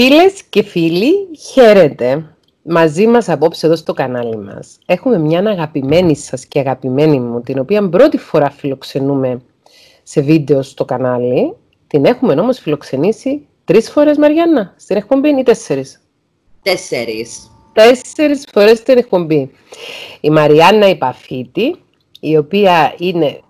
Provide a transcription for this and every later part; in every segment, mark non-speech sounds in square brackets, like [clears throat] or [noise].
Φίλες και φίλοι, χαίρετε. Μαζί μας απόψε εδώ στο κανάλι μας έχουμε μια αγαπημένη σας και αγαπημένη μου, την οποία πρώτη φορά φιλοξενούμε σε βίντεο στο κανάλι. Την έχουμε όμως φιλοξενήσει τρεις φορές, Μαριάννα, στην εκπομπή ή τέσσερις. Τέσσερις. Τέσσερις φορές στην εκπομπή. Η Μαριάννα Υπαφίτη, η οποία είναι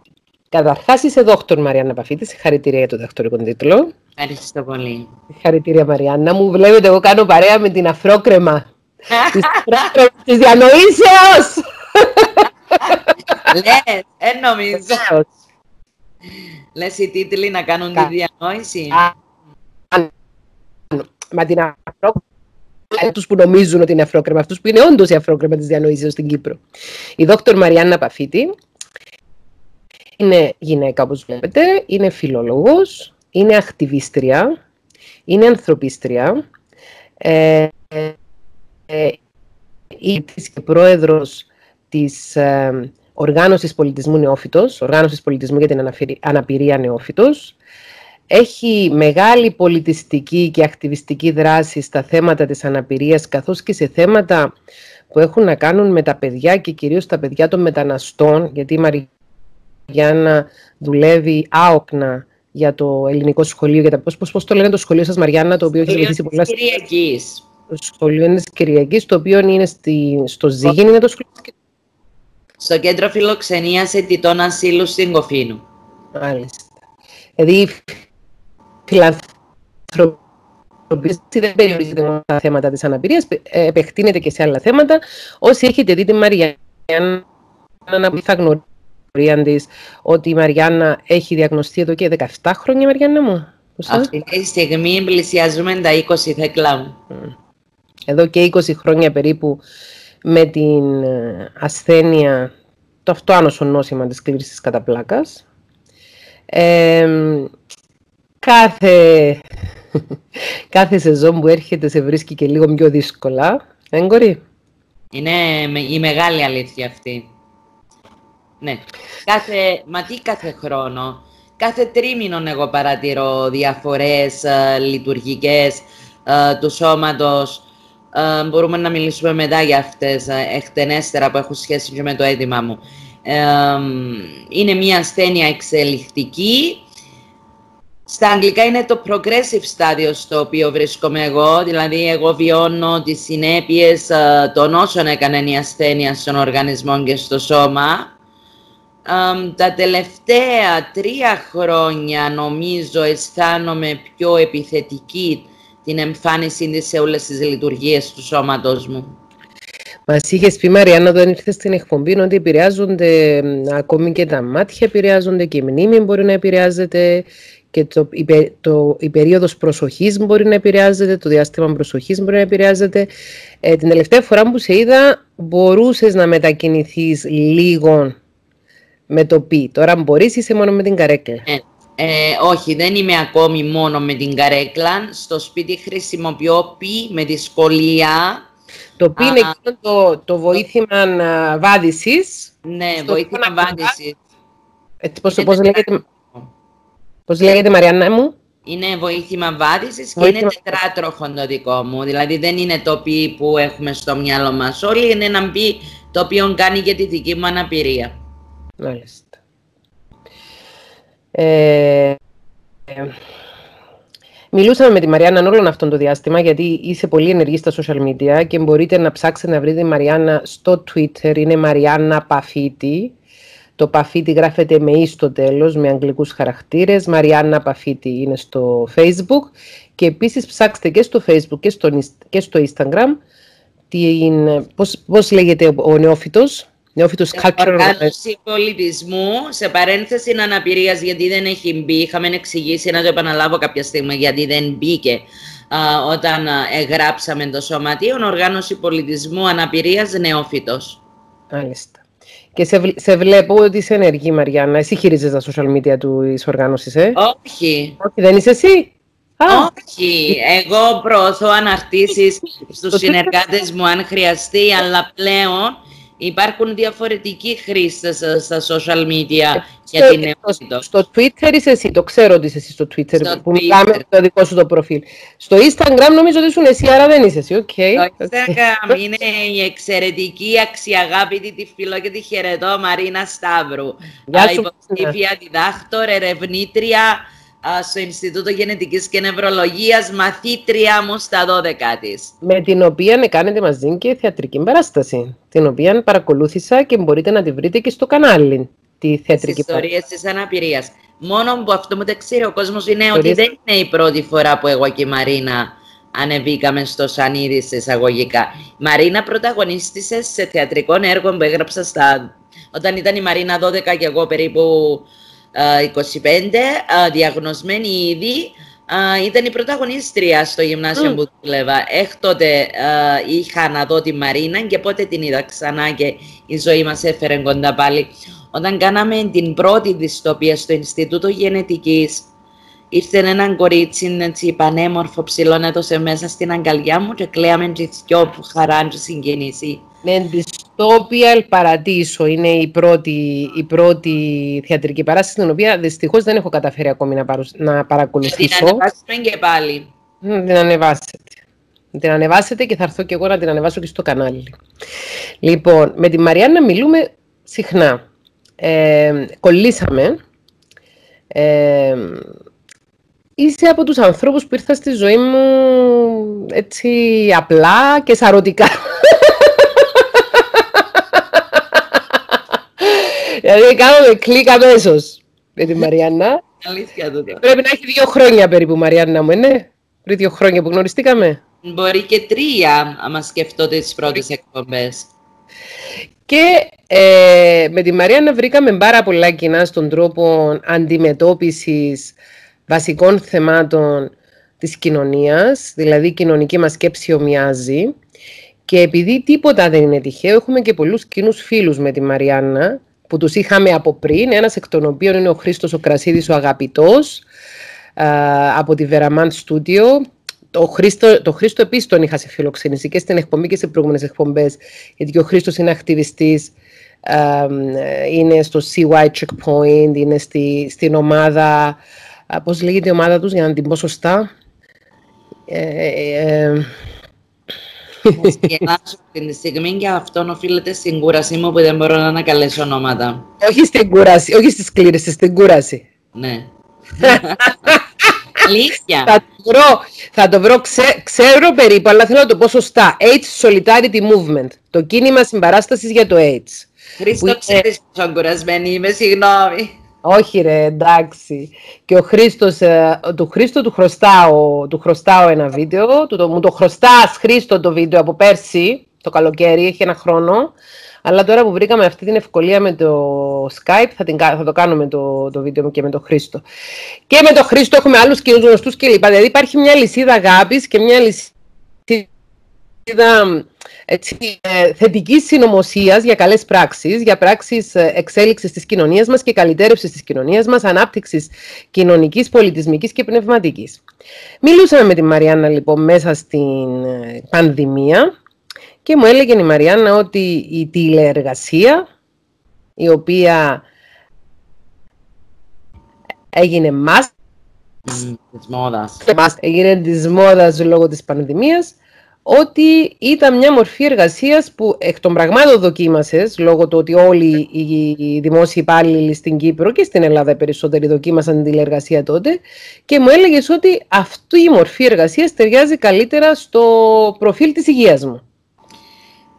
Καταρχάς είσαι δόκτωρ Μαριάννα Παφίτη. Συγχαρητήρια για το δακτορικό τίτλο. Ευχαριστώ πολύ. Συγχαρητήρια Μαριάννα. Μου βλέπετε, εγώ κάνω παρέα με την αφρόκρεμα [laughs] της διανοήσεως! [laughs] Λες, δεν νομίζω. [laughs] Λες οι τίτλοι να κάνουν τη διανόηση. Μα την αφρόκρεμα αυτού που νομίζουν ότι είναι αφρόκρεμα, αυτούς που είναι όντως η αφρόκρεμα της διανοήσεως στην Κύπρο. Η δόκτωρ Μαριάννα Παφίτη είναι γυναίκα, όπως βλέπετε, είναι φιλόλογος, είναι ακτιβίστρια, είναι ανθρωπίστρια, ε, ε, είναι και πρόεδρος της ε, Οργάνωσης Πολιτισμού Νεόφυτος, Οργάνωσης Πολιτισμού για την Αναπηρία Νεόφυτος. Έχει μεγάλη πολιτιστική και ακτιβιστική δράση στα θέματα της αναπηρίας, καθώς και σε θέματα που έχουν να κάνουν με τα παιδιά και κυρίως τα παιδιά των μεταναστών, γιατί η για να δουλεύει άοκνα για το ελληνικό σχολείο. Για τα, πώς, πώς, το λένε το σχολείο σας, Μαριάννα, το οποίο έχει βοηθήσει πολλά... Κυριακής. Το σχολείο είναι της Κυριακής, το οποίο είναι στη, στο Ζήγιν, είναι το σχολείο. Στο κέντρο φιλοξενίας αιτητών ασύλου στην Κοφίνου. Μάλιστα. Δηλαδή, η φιλανθρωπία δεν περιορίζεται μόνο στα θέματα της αναπηρίας, ε, επεκτείνεται και σε άλλα θέματα. Όσοι έχετε δει τη Μαριάννα, να θα γνωρίζετε ότι η Μαριάννα έχει διαγνωστεί εδώ και 17 χρόνια, Μαριάννα μου. Αυτή τη στιγμή πλησιάζουμε τα 20 θέκλα Εδώ και 20 χρόνια περίπου με την ε, ασθένεια, το αυτοάνωσο νόσημα της κλήρησης κατά πλάκας. κάθε, [laughs] κάθε σεζόν που έρχεται σε βρίσκει και λίγο πιο δύσκολα. Έγκορη. Είναι η μεγάλη αλήθεια αυτή. Ναι. Κάθε, μα τι κάθε χρόνο. Κάθε τρίμηνο εγώ παρατηρώ διαφορές ε, λειτουργικές ε, του σώματος. Ε, μπορούμε να μιλήσουμε μετά για αυτές ε, εκτενέστερα που έχουν σχέση και με το αίτημα μου. είναι μια ασθένεια εξελιχτική. Στα αγγλικά είναι το progressive στάδιο στο οποίο βρίσκομαι εγώ, δηλαδή εγώ βιώνω τις συνέπειες των όσων έκανε η ασθένεια στον οργανισμό και στο σώμα τα τελευταία τρία χρόνια νομίζω αισθάνομαι πιο επιθετική την εμφάνιση της σε όλες τις λειτουργίες του σώματος μου. Μας είχες πει Μαριάννα όταν ήρθες στην εκπομπή ότι επηρεάζονται ακόμη και τα μάτια, επηρεάζονται και η μνήμη μπορεί να επηρεάζεται και το, η, το, η περίοδος προσοχής μπορεί να επηρεάζεται, το διάστημα προσοχής μπορεί να επηρεάζεται. Ε, την τελευταία φορά που σε είδα μπορούσες να μετακινηθείς λίγο με το πι. Τώρα μπορείς είσαι μόνο με την καρέκλα. Ε, ε, όχι, δεν είμαι ακόμη μόνο με την καρέκλα. Στο σπίτι χρησιμοποιώ πι με δυσκολία. Το πι είναι εκείνο το, το βοήθημα βάδισης. Ναι, βοήθημα βάδισης. Έτσι, πώς, πώς, λέγεται, πώς λέγεται Μαριάννα μου; Είναι βοήθημα βάδισης και είναι τετράτροχο το δικό μου. Δηλαδή δεν είναι το πι που έχουμε στο μυαλό μας όλοι, είναι ένα πι το οποίο κάνει για τη δική μου αναπηρία. Μάλιστα. Ε, μιλούσαμε με τη Μαριάννα όλον αυτό το διάστημα γιατί είσαι πολύ ενεργή στα social media και μπορείτε να ψάξετε να βρείτε τη Μαριάννα στο Twitter, είναι Μαριάννα Παφίτη. Το Παφίτη γράφεται με «η» στο τέλος, με αγγλικούς χαρακτήρες. Μαριάννα Παφίτη είναι στο Facebook. Και επίσης ψάξτε και στο Facebook και στο, και στο Instagram την, πώς, πώς λέγεται ο νεόφυτος. Νεόφυτος Οργάνωση πολιτισμού, σε παρένθεση αναπηρίας, γιατί δεν έχει μπει. Είχαμε εξηγήσει να το επαναλάβω κάποια στιγμή, γιατί δεν μπήκε όταν εγγράψαμε το σωματείο. Οργάνωση πολιτισμού αναπηρίας νεόφυτος. Μάλιστα. Και σε, σε βλέπω ότι είσαι ενεργή, Μαριάννα. Εσύ χειρίζεσαι τα social media του οργάνωσης, ε; Όχι. Όχι, δεν είσαι εσύ; Όχι, εγώ προωθώ αναρτήσεις στους συνεργάτες μου αν χρειαστεί, αλλά πλέον υπάρχουν διαφορετικοί χρήστες ε, στα social media Ε, για στο- την νεότητα. Στο Twitter είσαι εσύ, το ξέρω ότι είσαι εσύ στο Twitter, Στο που Twitter. μιλάμε το δικό σου το προφίλ. Στο Instagram νομίζω ότι ήσουν εσύ, άρα δεν είσαι εσύ, οκ. Το Instagram είναι η εξαιρετική, αξιαγάπητη, τη φιλό και τη χαιρετώ Μαρίνα Σταύρου. Γεια Α, σου, Υποψήφια διδάκτορ, ερευνήτρια α, στο Ινστιτούτο Γενετικής και Νευρολογίας, μαθήτρια μου στα 12 της. Με την οποία κάνετε μαζί και θεατρική παράσταση, την οποία παρακολούθησα και μπορείτε να τη βρείτε και στο κανάλι, τη Τις θεατρική παράσταση. ιστορίες της αναπηρίας. Μόνο που αυτό μου δεν ξέρει ο κόσμος είναι ότι Ιστορίες- δεν είναι η πρώτη φορά που εγώ και η Μαρίνα ανεβήκαμε στο Σανίδι σε εισαγωγικά. Η Μαρίνα πρωταγωνίστησε σε θεατρικό έργο που έγραψα στα... όταν ήταν η Μαρίνα 12 και εγώ περίπου ε, 25, ε, διαγνωσμένη ήδη, ε, ήταν η πρωταγωνίστρια στο γυμνάσιο Μμ. που δούλευα. Έκτοτε ε, είχα να δω τη Μαρίνα και πότε την είδα ξανά και η ζωή μας έφερε κοντά πάλι. Όταν κάναμε την πρώτη δυστοπία στο Ινστιτούτο Γενετικής, ήρθε ένα κορίτσι έτσι πανέμορφο ψηλό έδωσε μέσα στην αγκαλιά μου και κλαίαμε και δυο που χαρά και συγκίνηση. Ναι, Dystopia El Paradiso είναι η πρώτη, η πρώτη θεατρική παράσταση, την οποία δυστυχώς δεν έχω καταφέρει ακόμη να, παρουσ- να Και την παρακολουθήσω. ανεβάσουμε και πάλι. Να την ανεβάσετε. Να την ανεβάσετε και θα έρθω και εγώ να την ανεβάσω και στο κανάλι. Λοιπόν, με τη Μαριάννα μιλούμε συχνά. Ε, κολλήσαμε. Ε, είσαι από τους ανθρώπους που ήρθα στη ζωή μου έτσι απλά και σαρωτικά. δηλαδή κάναμε κλικ αμέσως με τη Μαριάννα. Αλήθεια τούτο. Πρέπει να έχει δύο χρόνια περίπου, Μαριάννα μου, ναι. Πριν δύο χρόνια που γνωριστήκαμε. Μπορεί και τρία, άμα σκεφτώ τις πρώτες εκπομπές. Και ε, με τη Μαριάννα βρήκαμε πάρα πολλά κοινά στον τρόπο αντιμετώπισης βασικών θεμάτων της κοινωνίας, δηλαδή η κοινωνική μας σκέψη ομοιάζει. Και επειδή τίποτα δεν είναι τυχαίο, έχουμε και πολλούς κοινούς φίλους με τη Μαριάννα, που τους είχαμε από πριν, ένας εκ των οποίων είναι ο Χρήστος ο Κρασίδης, ο αγαπητός, α, από τη Veramant Studio. Το Χρήστο, το Χρήστο επίσης τον είχα σε φιλοξενήσει και στην εκπομπή και σε προηγούμενες εκπομπές, γιατί και ο Χρήστος είναι ακτιβιστής, α, είναι στο CY Checkpoint, είναι στη, στην ομάδα, α, πώς λέγεται η ομάδα τους για να την πω σωστά, ε, ε, ε, Θα σκεφάσω αυτή τη στιγμή και αυτόν οφείλεται στην κούρασή μου που δεν μπορώ να ανακαλέσω ονόματα. όχι στην κούραση, όχι στη σκλήρηση, στην κούραση. Ναι. [laughs] Αλήθεια. Θα το βρω, θα το βρω ξέ- ξέρω περίπου, αλλά θέλω να το πω σωστά. AIDS Solidarity Movement, το κίνημα συμπαράστασης για το AIDS. Χρήστο, που είναι- ξέρεις πόσο κουρασμένη είμαι, συγγνώμη. Όχι ρε, εντάξει. Και ο Χρήστος, ε, του Χρήστο του χρωστάω, του χρωστάω ένα βίντεο. Του, το, μου το χρωστάς Χρήστο το βίντεο από πέρσι, το καλοκαίρι, έχει ένα χρόνο. Αλλά τώρα που βρήκαμε αυτή την ευκολία με το Skype, θα, την, κα- θα το κάνουμε το, το βίντεο και με τον Χρήστο. Και με τον Χρήστο έχουμε άλλους κοινούς γνωστούς κλπ. Δηλαδή υπάρχει μια λυσίδα αγάπης και μια λυσίδα έτσι, ε, θετικής συνωμοσίας για καλές πράξεις, για πράξεις ε, εξέλιξης της κοινωνίας μας και καλυτέρευσης της κοινωνίας μας, ανάπτυξης κοινωνικής, πολιτισμικής και πνευματικής. Μιλούσαμε με τη Μαριάννα λοιπόν μέσα στην ε, πανδημία και μου έλεγε η Μαριάννα ότι η τηλεεργασία, η οποία έγινε μας, Μμ, Της μόδας. μας έγινε της μόδας λόγω της πανδημίας, ότι ήταν μια μορφή εργασίας που εκ των πραγμάτων δοκίμασες, λόγω του ότι όλοι οι δημόσιοι υπάλληλοι στην Κύπρο και στην Ελλάδα οι περισσότεροι δοκίμασαν την τηλεεργασία τότε και μου έλεγες ότι αυτή η μορφή εργασίας ταιριάζει καλύτερα στο προφίλ της υγείας μου.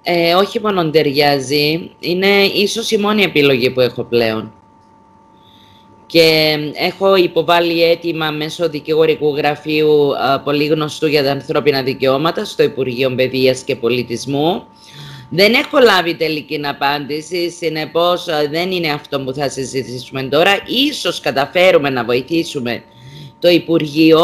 Ε, όχι μόνο ταιριάζει, είναι ίσως η μόνη επιλογή που έχω πλέον. Και έχω υποβάλει αίτημα μέσω δικηγορικού γραφείου α, πολύ γνωστού για τα ανθρώπινα δικαιώματα στο Υπουργείο Παιδείας και Πολιτισμού. Δεν έχω λάβει τελική απάντηση, συνεπώς α, δεν είναι αυτό που θα συζητήσουμε τώρα. Ίσως καταφέρουμε να βοηθήσουμε το Υπουργείο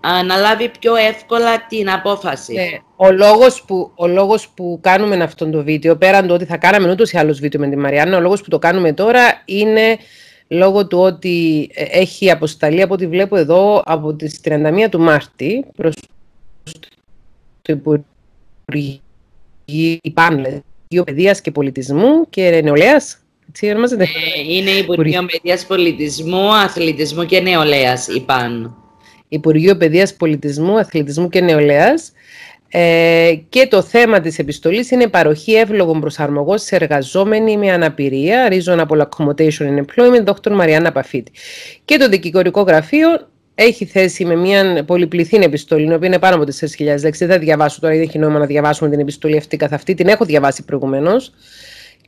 α, να λάβει πιο εύκολα την απόφαση. Ναι, ο, λόγος που, ο λόγος που κάνουμε αυτό το βίντεο, πέραν του ότι θα κάναμε ούτως ή άλλως βίντεο με τη Μαριάννα, ο λόγος που το κάνουμε τώρα είναι λόγω του ότι ε, έχει αποσταλεί από ό,τι βλέπω εδώ από τις 31 του Μάρτη προς το Υπουργείο οι πάνελες Υπουργείο Παιδείας και Πολιτισμού και Νεολαίας. Έτσι ονομάζεται. Ε, είναι Υπουργείο Παιδείας Πολιτισμού, Αθλητισμού και Νεολαίας, είπαν. Υπουργείο Παιδείας Πολιτισμού, Αθλητισμού και Νεολαίας. Ε, και το θέμα της επιστολής είναι παροχή εύλογων προσαρμογών σε εργαζόμενοι με αναπηρία, Reasonable Accommodation in Employment, Dr. Μαριάννα Παφίτη. Και το δικηγορικό γραφείο έχει θέσει με μια πολυπληθή επιστολή, η οποία είναι πάνω από 4.000 λέξεις. Δεν θα διαβάσω τώρα, δεν έχει νόημα να διαβάσουμε την επιστολή αυτή καθ' αυτή. Την έχω διαβάσει προηγουμένως.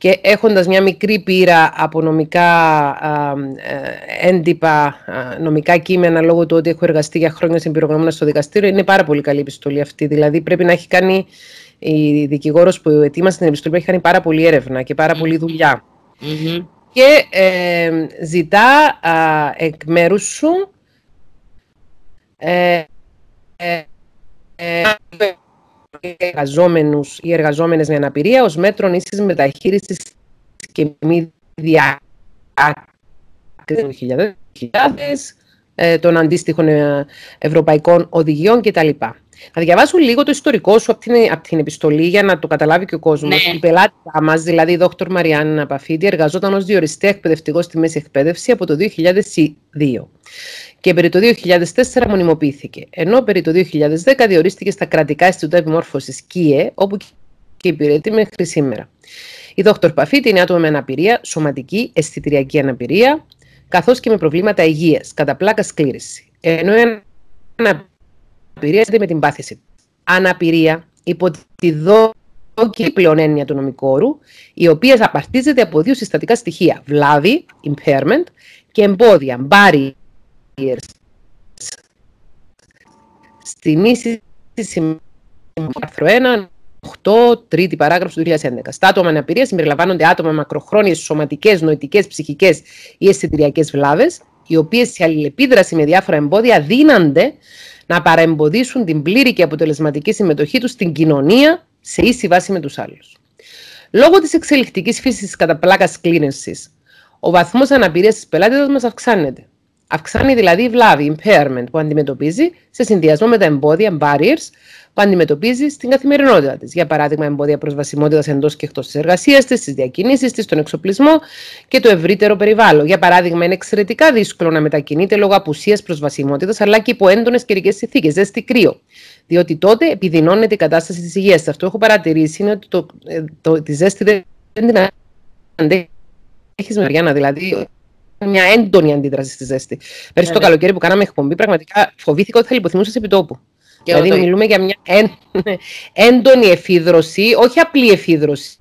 Και έχοντας μια μικρή πείρα από νομικά ε, έντυπα, νομικά κείμενα, λόγω του ότι έχω εργαστεί για χρόνια στην πυρογνώμονα στο δικαστήριο, είναι πάρα πολύ καλή επιστολή αυτή. Δηλαδή πρέπει να έχει κάνει η δικηγόρος που ετοίμασε την επιστολή, έχει κάνει πάρα πολύ έρευνα και πάρα πολλή Και ε, ζητά εκ μέρους σου ε, ε, ε, εργαζόμενους ή εργαζόμενες με αναπηρία ως μέτρων ίσης μεταχείρισης και μη διάκρισης των αντίστοιχων ευρωπαϊκών οδηγιών κτλ. Θα διαβάσω λίγο το ιστορικό σου από την, από την επιστολή για να το καταλάβει και ο κόσμος. Ναι. Η πελάτητα μας, δηλαδή η Δόκτωρ Μαριάννα Παφίτη, εργαζόταν ως διοριστή εκπαιδευτικός στη μέση εκπαίδευση από το 2002 και περί το 2004 μονιμοποιήθηκε. Ενώ περί το 2010 διορίστηκε στα κρατικά Ινστιτούτα Επιμόρφωσης ΚΙΕ, όπου και υπηρετεί μέχρι σήμερα. Η Δόκτωρ Παφίτη είναι άτομο με αναπηρία, σωματική, αισθητηριακή αναπηρία, καθώς και με προβλήματα υγείας, κατά πλάκα σκλήρηση. Ενώ η αναπηρία με την πάθηση. Αναπηρία υπό τη δόκη πλέον έννοια του νομικού όρου, η οποία απαρτίζεται από δύο συστατικά στοιχεία. Βλάβη, impairment, και εμπόδια, barriers. Στην ίση άρθρο 1, 8, τρίτη παράγραφος του 2011. Στα άτομα αναπηρίας συμπεριλαμβάνονται άτομα μακροχρόνιε σωματικές, νοητικές, ψυχικές ή αισθητηριακές βλάβες, οι οποίες σε αλληλεπίδραση με διάφορα εμπόδια δίνανται να παραεμποδίσουν την πλήρη και αποτελεσματική συμμετοχή τους στην κοινωνία σε ίση βάση με τους άλλους. Λόγω της εξελικτικής φύσης τη καταπλάκα κλίνηση, ο βαθμός αναπηρίας της πελάτητα μας αυξάνεται. Αυξάνει δηλαδή η βλάβη, impairment, που αντιμετωπίζει σε συνδυασμό με τα εμπόδια, barriers, που αντιμετωπίζει στην καθημερινότητα της. Για παράδειγμα, εμπόδια προσβασιμότητας εντός και εκτός της εργασίας της, τι διακινήσεις της, τον εξοπλισμό και το ευρύτερο περιβάλλον. Για παράδειγμα, είναι εξαιρετικά δύσκολο να μετακινείται λόγω απουσίας προσβασιμότητας, αλλά και υπό έντονες καιρικές συνθήκες, ζέστη κρύο. Διότι τότε επιδεινώνεται η κατάσταση της υγείας. Αυτό έχω παρατηρήσει είναι ότι το, ε, το, τη ζέστη δεν την αντέχεις, Μαριάννα. Δηλαδή, μια έντονη αντίδραση στη ζέστη. Πέρυσι το ναι, ναι. καλοκαίρι που κάναμε εκπομπή, πραγματικά φοβήθηκα ότι θα λιποθυμούσα επί τόπου. δηλαδή, μιλούμε για μια [laughs] έντονη εφίδρωση, όχι απλή εφίδρωση.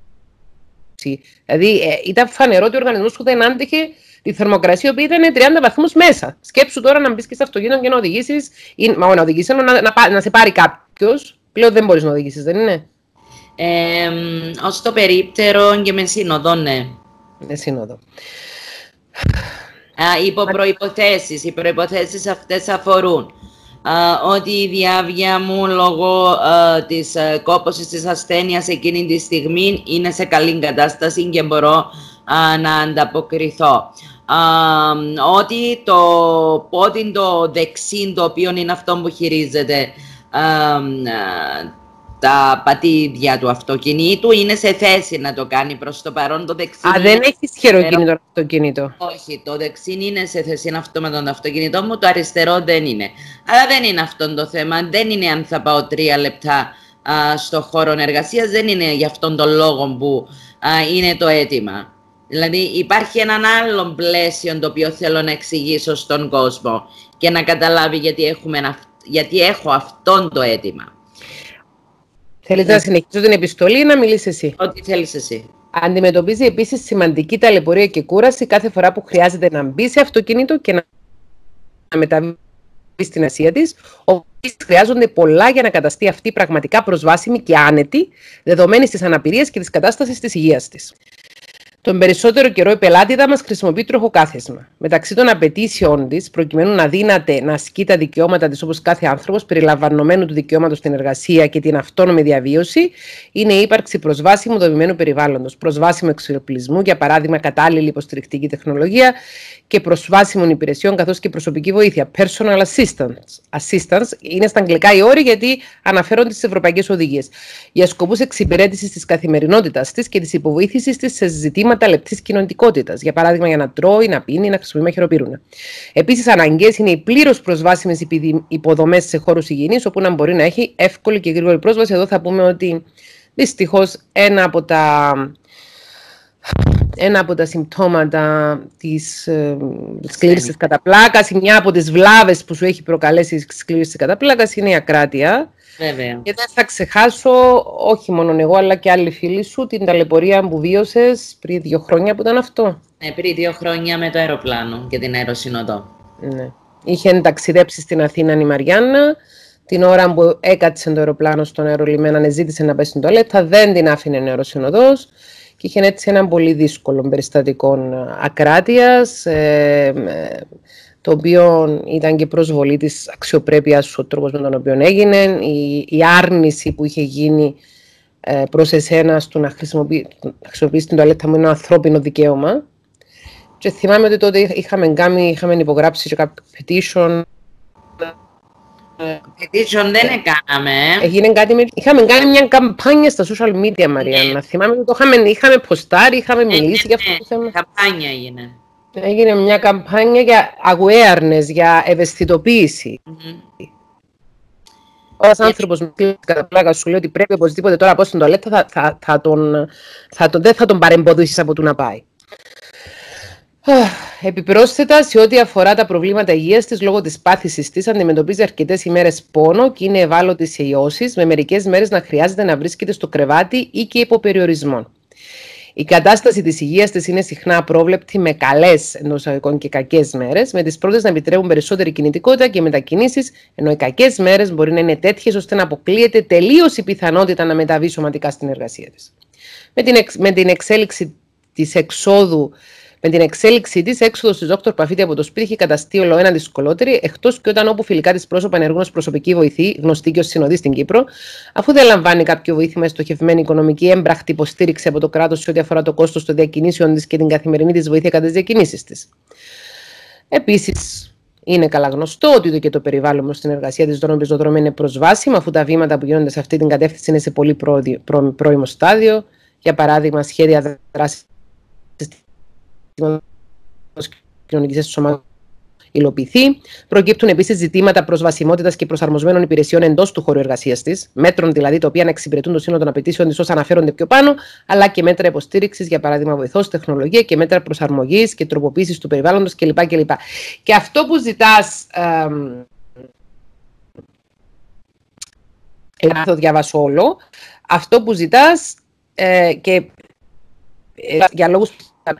Δηλαδή, ε, ήταν φανερό ότι ο οργανισμός σου δεν άντεχε τη θερμοκρασία που ήταν 30 βαθμούς μέσα. Σκέψου τώρα να μπεις και στο αυτοκίνητο και να οδηγήσεις, μα να οδηγήσεις, να, να, να, σε πάρει κάποιος. Πλέον δεν μπορείς να οδηγήσεις, δεν είναι; Ε, Ω το περίπτερο και με σύνοδο, ναι. Με σύνοδο. Υπό προϋποθέσεις. Οι προϋποθέσεις αυτές αφορούν ότι η διάβια μου λόγω της κόπωσης της ασθένειας εκείνη τη στιγμή είναι σε καλή κατάσταση και μπορώ να ανταποκριθώ. ότι το πόδι το δεξί το οποίο είναι αυτό που χειρίζεται τα πατήδια του αυτοκινήτου είναι σε θέση να το κάνει προς το παρόν το δεξί. Α, δεν έχεις χειροκίνητο αυτοκίνητο. Όχι, το δεξί είναι σε θέση είναι αυτό με τον αυτοκίνητό μου, το αριστερό δεν είναι. Αλλά δεν είναι αυτό το θέμα, δεν είναι αν θα πάω τρία λεπτά α, στο χώρο εργασίας, δεν είναι για αυτόν τον λόγο που α, είναι το αίτημα. Δηλαδή υπάρχει έναν άλλο πλαίσιο το οποίο θέλω να εξηγήσω στον κόσμο και να καταλάβει γιατί, έχουμε, γιατί έχω αυτόν το αίτημα. Θέλεις να συνεχίσω την επιστολή ή να μιλήσεις εσύ; Ό,τι θέλεις εσύ. Αντιμετωπίζει επίσης σημαντική ταλαιπωρία και κούραση κάθε φορά που χρειάζεται να μπει σε αυτοκίνητο και να μεταβεί στην Ασία της, όπου χρειάζονται πολλά για να καταστεί αυτή πραγματικά προσβάσιμη και άνετη, δεδομένης της αναπηρίας και της κατάστασης της υγείας της. Τον περισσότερο καιρό η πελάτηδα μας χρησιμοποιεί τροχοκάθεσμα. Μεταξύ των απαιτήσεων της, προκειμένου να δύναται να ασκεί τα δικαιώματα της όπως κάθε άνθρωπος, περιλαμβανομένου του δικαιώματος στην εργασία και την αυτόνομη διαβίωση, είναι η ύπαρξη προσβάσιμου δομημένου περιβάλλοντος, προσβάσιμου εξοπλισμού, για παράδειγμα κατάλληλη υποστηρικτική τεχνολογία και προσβάσιμων υπηρεσιών καθώς και προσωπική βοήθεια. Personal assistance. assistance είναι στα αγγλικά οι όροι γιατί αναφέρονται στις ευρωπαϊκές οδηγίες. Για σκοπούς εξυπηρέτησης της καθημερινότητας της και της υποβοήθησης της σε ζητήματα λεπτή κοινωνικότητας. Για παράδειγμα, για να τρώει, να πίνει, να χρησιμοποιεί μαχαιροπύρουνα. Επίσης, αναγκαίε είναι οι πλήρως προσβάσιμες υποδομές σε χώρους υγιεινής, όπου να μπορεί να έχει εύκολη και γρήγορη πρόσβαση. Εδώ θα πούμε ότι δυστυχώς ένα από τα ένα από τα συμπτώματα της ε, σκλήρωσης κατά πλάκας, μια από τις βλάβες που σου έχει προκαλέσει η σκλήρωση κατά πλάκας είναι η ακράτεια. Βέβαια. Και δεν θα ξεχάσω, όχι μόνο εγώ, αλλά και άλλοι φίλοι σου, την ταλαιπωρία που βίωσες πριν δύο χρόνια που ήταν αυτό. Ναι, πριν δύο χρόνια με το αεροπλάνο και την αεροσυνοδό. Ναι. Είχε ταξιδέψει στην Αθήνα η Μαριάννα. Την ώρα που έκατσε το αεροπλάνο στον αερολιμένα, ζήτησε να πέσει στην τουαλέτα, δεν την άφηνε ο αεροσυνοδός και είχε έτσι ένα πολύ δύσκολο περιστατικό ακράτειας, ε, το οποίο ήταν και προσβολή της αξιοπρέπειας ο τρόπος με τον οποίο έγινε, η, η άρνηση που είχε γίνει ε, προς εσένα στο να χρησιμοποιήσεις την τουαλέτα μου είναι ένα ανθρώπινο δικαίωμα. Και θυμάμαι ότι τότε είχαμε, κάνει, είχαμε υπογράψει και κάποιο petition Petition δεν έκαναμε. Έγινε κάτι με... Είχαμε κάνει μια καμπάνια στα social media, Μαριάννα. Ναι. Θυμάμαι ότι το είχαμε, είχαμε ποστάρει, είχαμε ναι, μιλήσει ναι, για αυτό το θέμα. Καμπάνια έγινε. Έγινε μια καμπάνια για awareness, για ευαισθητοποίηση. Mm-hmm. Ένα άνθρωπος με κατά πλάκα σου λέει ότι πρέπει οπωσδήποτε τώρα να πω στην τουαλέτα, θα, θα, θα, τον, θα τον, δεν θα τον παρεμποδίσεις από του να πάει. Επιπρόσθετα, σε ό,τι αφορά τα προβλήματα υγείας της, λόγω της πάθησης της, αντιμετωπίζει αρκετές ημέρες πόνο και είναι ευάλωτη σε ιώσεις, με μερικές μέρες να χρειάζεται να βρίσκεται στο κρεβάτι ή και υποπεριορισμό. Η κατάσταση της υγείας της είναι συχνά απρόβλεπτη με καλές εντό και κακές μέρες, με τις πρώτες να επιτρέπουν περισσότερη κινητικότητα και μετακινήσεις, ενώ οι κακές μέρες μπορεί να είναι τέτοιες ώστε να αποκλείεται τελείως η πιθανότητα να μεταβεί σωματικά στην εργασία της. Με την, με την εξέλιξη της εξόδου με την εξέλιξή της, έξοδος της Δόκτωρ Παφίτη από το σπίτι έχει καταστεί όλο ένα δυσκολότερη, εκτός και όταν όπου φιλικά της πρόσωπα ενεργούν ως προσωπική βοηθή, γνωστή και ως συνοδή στην Κύπρο, αφού δεν λαμβάνει κάποιο βοήθημα στοχευμένη οικονομική έμπραχτη υποστήριξη από το κράτος σε ό,τι αφορά το κόστος των διακινήσεων της και την καθημερινή της βοήθεια κατά τις διακινήσεις της. Επίσης, είναι καλά γνωστό ότι και το περιβάλλον στην εργασία της δρόμη πεζοδρόμη είναι προσβάσιμο, αφού τα βήματα που γίνονται σε αυτή την κατεύθυνση είναι σε πολύ πρώιμο στάδιο. Για παράδειγμα, σχέδια δράσης κοινωνικής ενσωμάτωση υλοποιηθεί. Προκύπτουν επίσης ζητήματα προσβασιμότητας και προσαρμοσμένων υπηρεσιών εντός του χώρου εργασίας της, μέτρων δηλαδή τα οποία να εξυπηρετούν το σύνολο των απαιτήσεων της όσα αναφέρονται πιο πάνω, αλλά και μέτρα υποστήριξης, για παράδειγμα βοηθός, τεχνολογία και μέτρα προσαρμογής και τροποποίησης του περιβάλλοντος κλπ. κλπ. Και αυτό που ζητάς. Ε, θα το διαβάσω όλο. Αυτό που ζητάς ε, και ε, για λόγους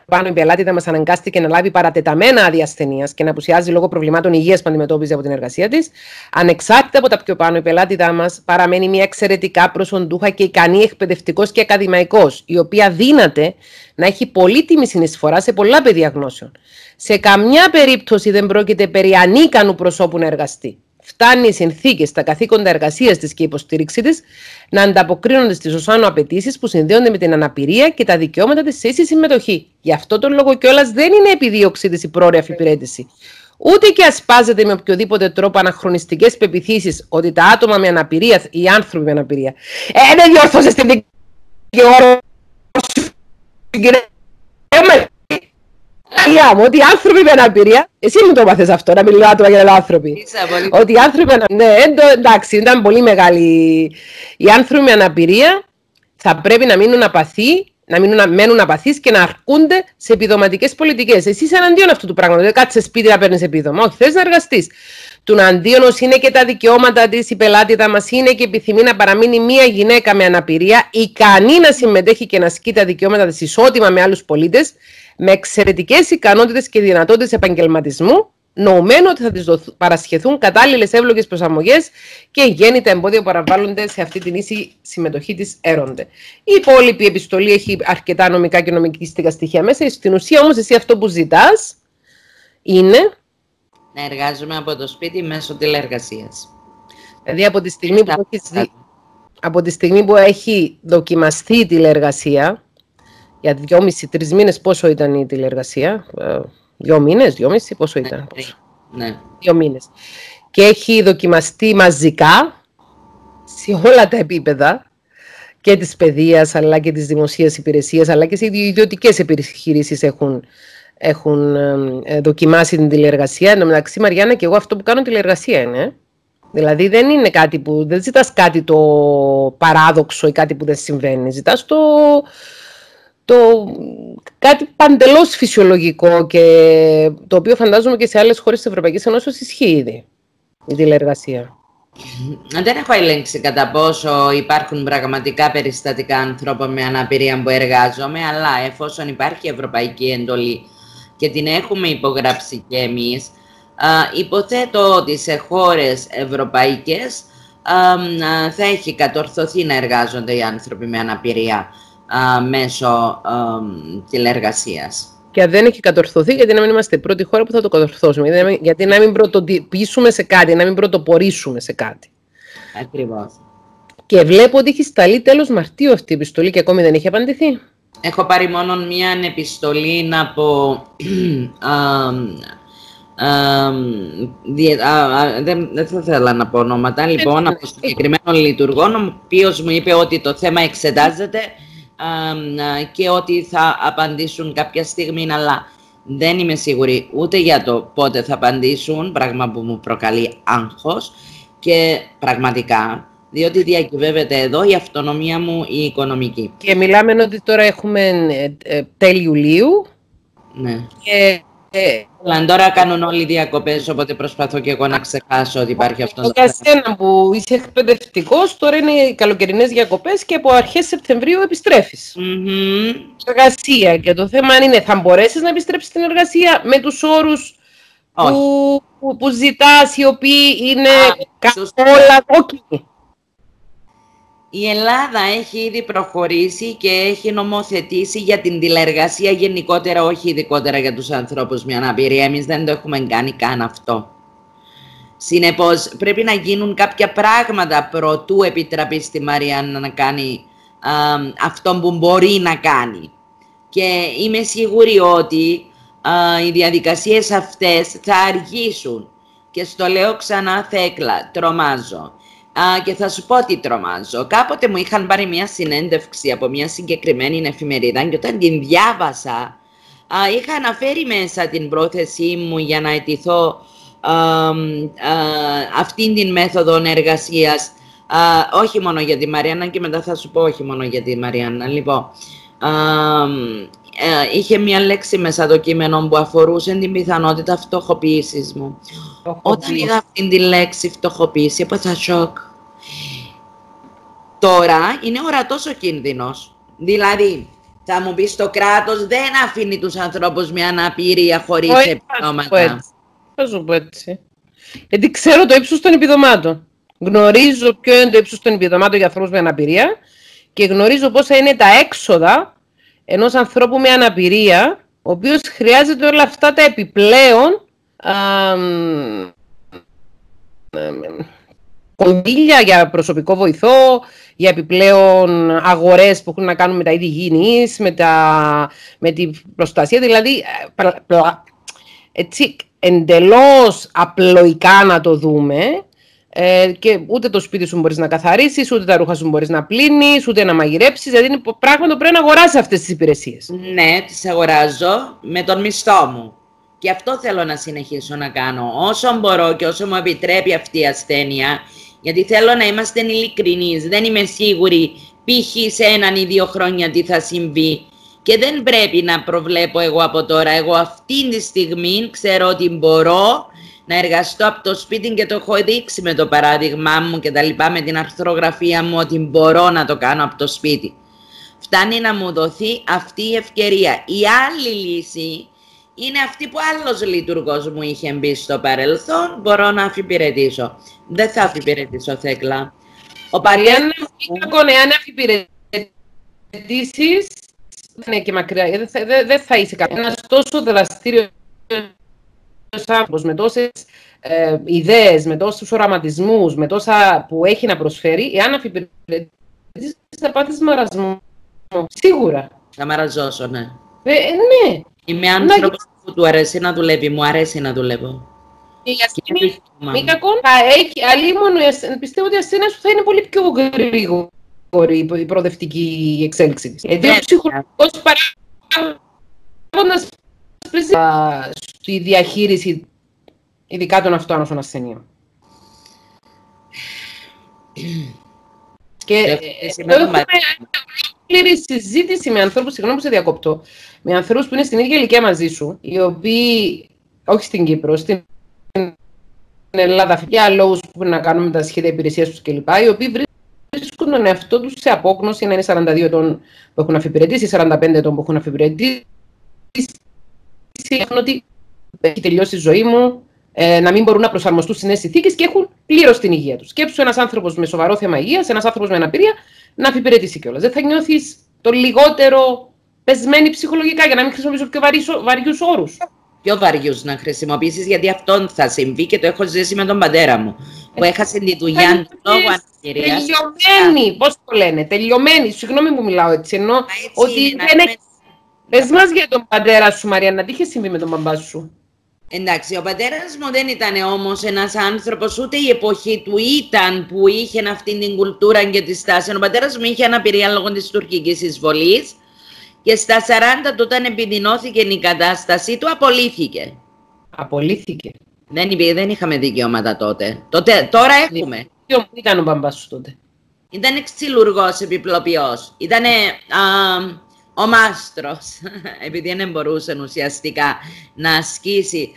πάνω η πελάτητα μας αναγκάστηκε να λάβει παρατεταμένα άδεια ασθενείας και να απουσιάζει λόγω προβλημάτων υγείας που αντιμετώπιζε από την εργασία της. Ανεξάρτητα από τα πιο πάνω, η πελάτητα μας παραμένει μια εξαιρετικά προσοντούχα και ικανή εκπαιδευτικός και ακαδημαϊκός, η οποία δύναται να έχει πολύτιμη συνεισφορά σε πολλά πεδία γνώσεων. Σε καμιά περίπτωση δεν πρόκειται περί ανίκανου προσώπου να εργαστεί φτάνει οι συνθήκες, τα καθήκοντα εργασίας της και η υποστήριξή της να ανταποκρίνονται στις οσάνω απαιτήσεις που συνδέονται με την αναπηρία και τα δικαιώματα της σε ίση συμμετοχή. Γι' αυτό τον λόγο κιόλας δεν είναι επιδίωξή τη η πρόορια αφιπηρέτηση. Ούτε και ασπάζεται με οποιοδήποτε τρόπο αναχρονιστικές πεπιθήσεις ότι τα άτομα με αναπηρία, οι άνθρωποι με αναπηρία. Ε, δεν διόρθωσες την δικαιώση. Αγία μου, ότι οι άνθρωποι με αναπηρία. Εσύ μου το μάθε αυτό, να μιλάω τώρα για άνθρωποι. Ότι οι άνθρωποι με Ναι, εντάξει, ήταν πολύ μεγάλη. Οι άνθρωποι με αναπηρία θα πρέπει να μείνουν απαθοί, να μείνουν, μένουν απαθείς και να αρκούνται σε επιδοματικές πολιτικές. Εσύ είσαι εναντίον αυτού του πράγματος. Δεν κάτσε σπίτι να παίρνεις επίδομα. Όχι, θες να εργαστείς. Του αντίον είναι και τα δικαιώματα της, η πελάτητα μας είναι και επιθυμεί να παραμείνει μία γυναίκα με αναπηρία, ικανή να συμμετέχει και να ασκεί τα δικαιώματα της ισότιμα με άλλους πολίτες, με εξαιρετικές ικανότητες και δυνατότητες επαγγελματισμού νοωμένο ότι θα της παρασχεθούν κατάλληλες εύλογες προσαρμογές και γέννη τα εμπόδια που παραβάλλονται σε αυτή την ίση συμμετοχή της έρονται. Η υπόλοιπη επιστολή έχει αρκετά νομικά και νομικιστικά στοιχεία μέσα. Στην ουσία όμως, εσύ αυτό που ζητάς είναι. Να εργάζομαι από το σπίτι μέσω τηλεεργασίας. Δηλαδή από τη στιγμή που έχεις, από τη στιγμή που έχει δοκιμαστεί η τηλεεργασία, για δυόμιση-τρει μήνες πόσο ήταν η τηλεεργασία, ε, Δύο μήνες, δυόμιση, πόσο ναι, ήταν; Πόσο. Ναι. Δύο μήνες. Και έχει δοκιμαστεί μαζικά σε όλα τα επίπεδα και της παιδείας αλλά και της δημοσίας υπηρεσίας αλλά και σε ιδιωτικές επιχειρήσεις έχουν, έχουν ε, δοκιμάσει την τηλεεργασία. Εν τω μεταξύ, Μαριάννα, και εγώ αυτό που κάνω τηλεεργασία είναι. Δηλαδή δεν είναι κάτι που. Δεν ζητάς κάτι το παράδοξο ή κάτι που δεν συμβαίνει. Ζητάς το, το κάτι παντελώς φυσιολογικό και το οποίο φαντάζομαι και σε άλλες χώρες της Ευρωπαϊκής Ενώσης ισχύει ήδη η τηλεργασία. Δεν έχω ελέγξει κατά πόσο υπάρχουν πραγματικά περιστατικά ανθρώπων με αναπηρία που εργάζομαι, αλλά εφόσον υπάρχει ευρωπαϊκή εντολή και την έχουμε υπογράψει και εμείς, υποθέτω ότι σε χώρες ευρωπαϊκές θα έχει κατορθωθεί να εργάζονται οι άνθρωποι με αναπηρία μέσω α, τηλεργασίας. Και αν δεν έχει κατορθωθεί, γιατί να μην είμαστε η πρώτη χώρα που θα το κατορθώσουμε. Γιατί να μην, γιατί να μην πρωτοτυπήσουμε σε κάτι, να μην πρωτοπορήσουμε σε κάτι. Ακριβώς. Και βλέπω ότι έχει σταλεί τέλος Μαρτίου αυτή η επιστολή και ακόμη δεν έχει απαντηθεί. Έχω πάρει μόνο μία επιστολή από. [clears throat] δεν, δεν θα ήθελα να πω ονόματα. Λοιπόν, από συγκεκριμένων λειτουργών, ο οποίος μου είπε ότι το θέμα εξετάζεται και ότι θα απαντήσουν κάποια στιγμή, αλλά δεν είμαι σίγουρη ούτε για το πότε θα απαντήσουν, πράγμα που μου προκαλεί άγχος και πραγματικά, διότι διακυβεύεται εδώ η αυτονομία μου η οικονομική. Και μιλάμε ότι τώρα έχουμε ε, ε, τέλη Ιουλίου ναι. και ε, αλλά τώρα κάνουν όλοι διακοπές, οπότε προσπαθώ και εγώ να ξεχάσω ότι υπάρχει αυτός. Για σένα που είσαι εκπαιδευτικός, τώρα είναι οι καλοκαιρινές διακοπές και από αρχές Σεπτεμβρίου επιστρέφεις. Mm-hmm. Εργασία. Και το θέμα είναι, θα μπορέσεις να επιστρέψεις στην εργασία με τους όρους που, που, που ζητάς, οι οποίοι είναι καθόλου κόκκινοι. Η Ελλάδα έχει ήδη προχωρήσει και έχει νομοθετήσει για την τηλεργασία γενικότερα, όχι ειδικότερα για τους ανθρώπους με αναπηρία. Εμείς δεν το έχουμε κάνει καν αυτό. Συνεπώς, πρέπει να γίνουν κάποια πράγματα προτού επιτραπεί στη Μαριάννα να κάνει α, αυτό που μπορεί να κάνει. Και είμαι σίγουρη ότι α, οι διαδικασίες αυτές θα αργήσουν. Και στο λέω ξανά θέκλα, τρομάζω. Α, και θα σου πω τι τρομάζω. Κάποτε μου είχαν πάρει μια συνέντευξη από μια συγκεκριμένη εφημερίδα και όταν την διάβασα, α, είχα αναφέρει μέσα την πρόθεσή μου για να αιτηθώ αυτήν την μέθοδο εργασίας όχι μόνο για τη Μαριάννα και μετά θα σου πω όχι μόνο για τη Μαριάννα. Λοιπόν, ε, είχε μια λέξη μέσα το κείμενο που αφορούσε την πιθανότητα φτωχοποίησης μου. Όταν είδα αυτήν τη λέξη φτωχοποίηση, έπαθα σοκ. Τώρα είναι ορατός ο κίνδυνος. Δηλαδή, θα μου πεις το κράτος δεν αφήνει τους ανθρώπους με αναπηρία χωρίς επιδόματα. Θα σου πω έτσι. Γιατί ξέρω το ύψος των επιδομάτων. Γνωρίζω ποιο είναι το ύψος των επιδομάτων για ανθρώπους με αναπηρία και γνωρίζω πόσα είναι τα έξοδα ενός ανθρώπου με αναπηρία, ο οποίος χρειάζεται όλα αυτά τα επιπλέον κονδύλια για προσωπικό βοηθό, για επιπλέον αγορές που έχουν να κάνουν με τα είδη υγιεινής, με, τα, με την προστασία, δηλαδή ε, έτσι εντελώς απλοϊκά να το δούμε ε, και ούτε το σπίτι σου μπορείς να καθαρίσεις, ούτε τα ρούχα σου μπορείς να πλύνεις, ούτε να μαγειρέψεις, δηλαδή είναι πράγμα πρέπει να αγοράσεις αυτές τις υπηρεσίες. Ναι, τις αγοράζω με τον μισθό μου. Και αυτό θέλω να συνεχίσω να κάνω. Όσο μπορώ και όσο μου επιτρέπει αυτή η ασθένεια, γιατί θέλω να είμαστε ειλικρινείς. Δεν είμαι σίγουρη π.χ. σε έναν ή δύο χρόνια τι θα συμβεί. Και δεν πρέπει να προβλέπω εγώ από τώρα. Εγώ αυτή τη στιγμή ξέρω ότι μπορώ να εργαστώ από το σπίτι και το έχω δείξει με το παράδειγμά μου και τα λοιπά με την αρθρογραφία μου ότι μπορώ να το κάνω από το σπίτι. Φτάνει να μου δοθεί αυτή η ευκαιρία. Η άλλη λύση είναι αυτή που άλλος λειτουργός μου είχε μπει στο παρελθόν, μπορώ να αφιπηρετήσω. Δεν θα αφιπηρετήσω, Θέκλα. Ο Παριάννα, εάν αφιπηρετήσεις, δεν είναι και μακριά, δεν θα, δεν θα είσαι κανένας τόσο δραστήριος άνθρωπος με τόσες ε, ιδέες, με τόσους οραματισμούς, με τόσα που έχει να προσφέρει, εάν αφιπηρετήσεις θα πάθεις μαρασμό. Σίγουρα. Θα μαραζώσω, ναι. Ε, ναι. Είμαι άνθρωπος που του αρέσει να δουλεύει, μου αρέσει να δουλεύω. Μη κακό, θα πιστεύω ότι η ασθένεια σου θα είναι πολύ πιο γρήγορη η προοδευτική εξέλιξη της. Γιατί ο ναι. ψυχολογικός παράγοντας παίζει στη διαχείριση ειδικά των αυτοάνωσων ασθενείων. Και εδώ έχουμε πλήρη συζήτηση με ανθρώπους, συγγνώμη που σε διακόπτω, με ανθρώπους που είναι στην ίδια ηλικία μαζί σου, οι οποίοι, όχι στην Κύπρο, στην Ελλάδα, για λόγους που έχουν να κάνουν με τα σχέδια υπηρεσίας τους κλπ., οι οποίοι βρίσκουν τον εαυτό τους σε απόγνωση να είναι 42 ετών που έχουν αφιπηρετήσει, 45 ετών που έχουν αφιπηρετήσει. Έχουν ότι έχει τελειώσει η ζωή μου, ε, να μην μπορούν να προσαρμοστούν στις νέες συνθήκες και έχουν πλήρως την υγεία τους. Σκέψου ένας άνθρωπος με σοβαρό θέμα υγείας, ένας άνθρωπος με αναπηρία, να αφιπηρετήσει κιόλας. Δεν θα νιώθεις το λιγότερο πεσμένη ψυχολογικά, για να μην χρησιμοποιήσω πιο βαριούς όρους. Πιο βαριούς να χρησιμοποιήσεις, γιατί αυτόν θα συμβεί και το έχω ζήσει με τον πατέρα μου. Που έχασε τη δουλειά του λόγω αναπηρίας. Τελειωμένη, πώς το λένε, τελειωμένη. Συγγνώμη που μιλάω έτσι. Ενώ ότι δεν έχει. Πε μας για τον πατέρα σου, Μαρία, τι είχε συμβεί με τον μπαμπά σου. Εντάξει, ο πατέρας μου δεν ήταν όμως ένας άνθρωπος, ούτε η εποχή του ήταν που είχε αυτή την κουλτούρα και τη στάση. Ο πατέρας μου είχε αναπηρία λόγω της τουρκικής εισβολής και στα 40 του, όταν επιδεινώθηκε η κατάστασή του, απολύθηκε. Απολύθηκε. Δεν, δεν είχαμε δικαιώματα τότε. τότε τώρα έχουμε. Τι ήταν ο μπαμπάς σου τότε; Ήταν ξυλουργός επιπλοποιός. Ήταν ο μάστρος, [laughs] επειδή δεν μπορούσε ουσιαστικά να ασκήσει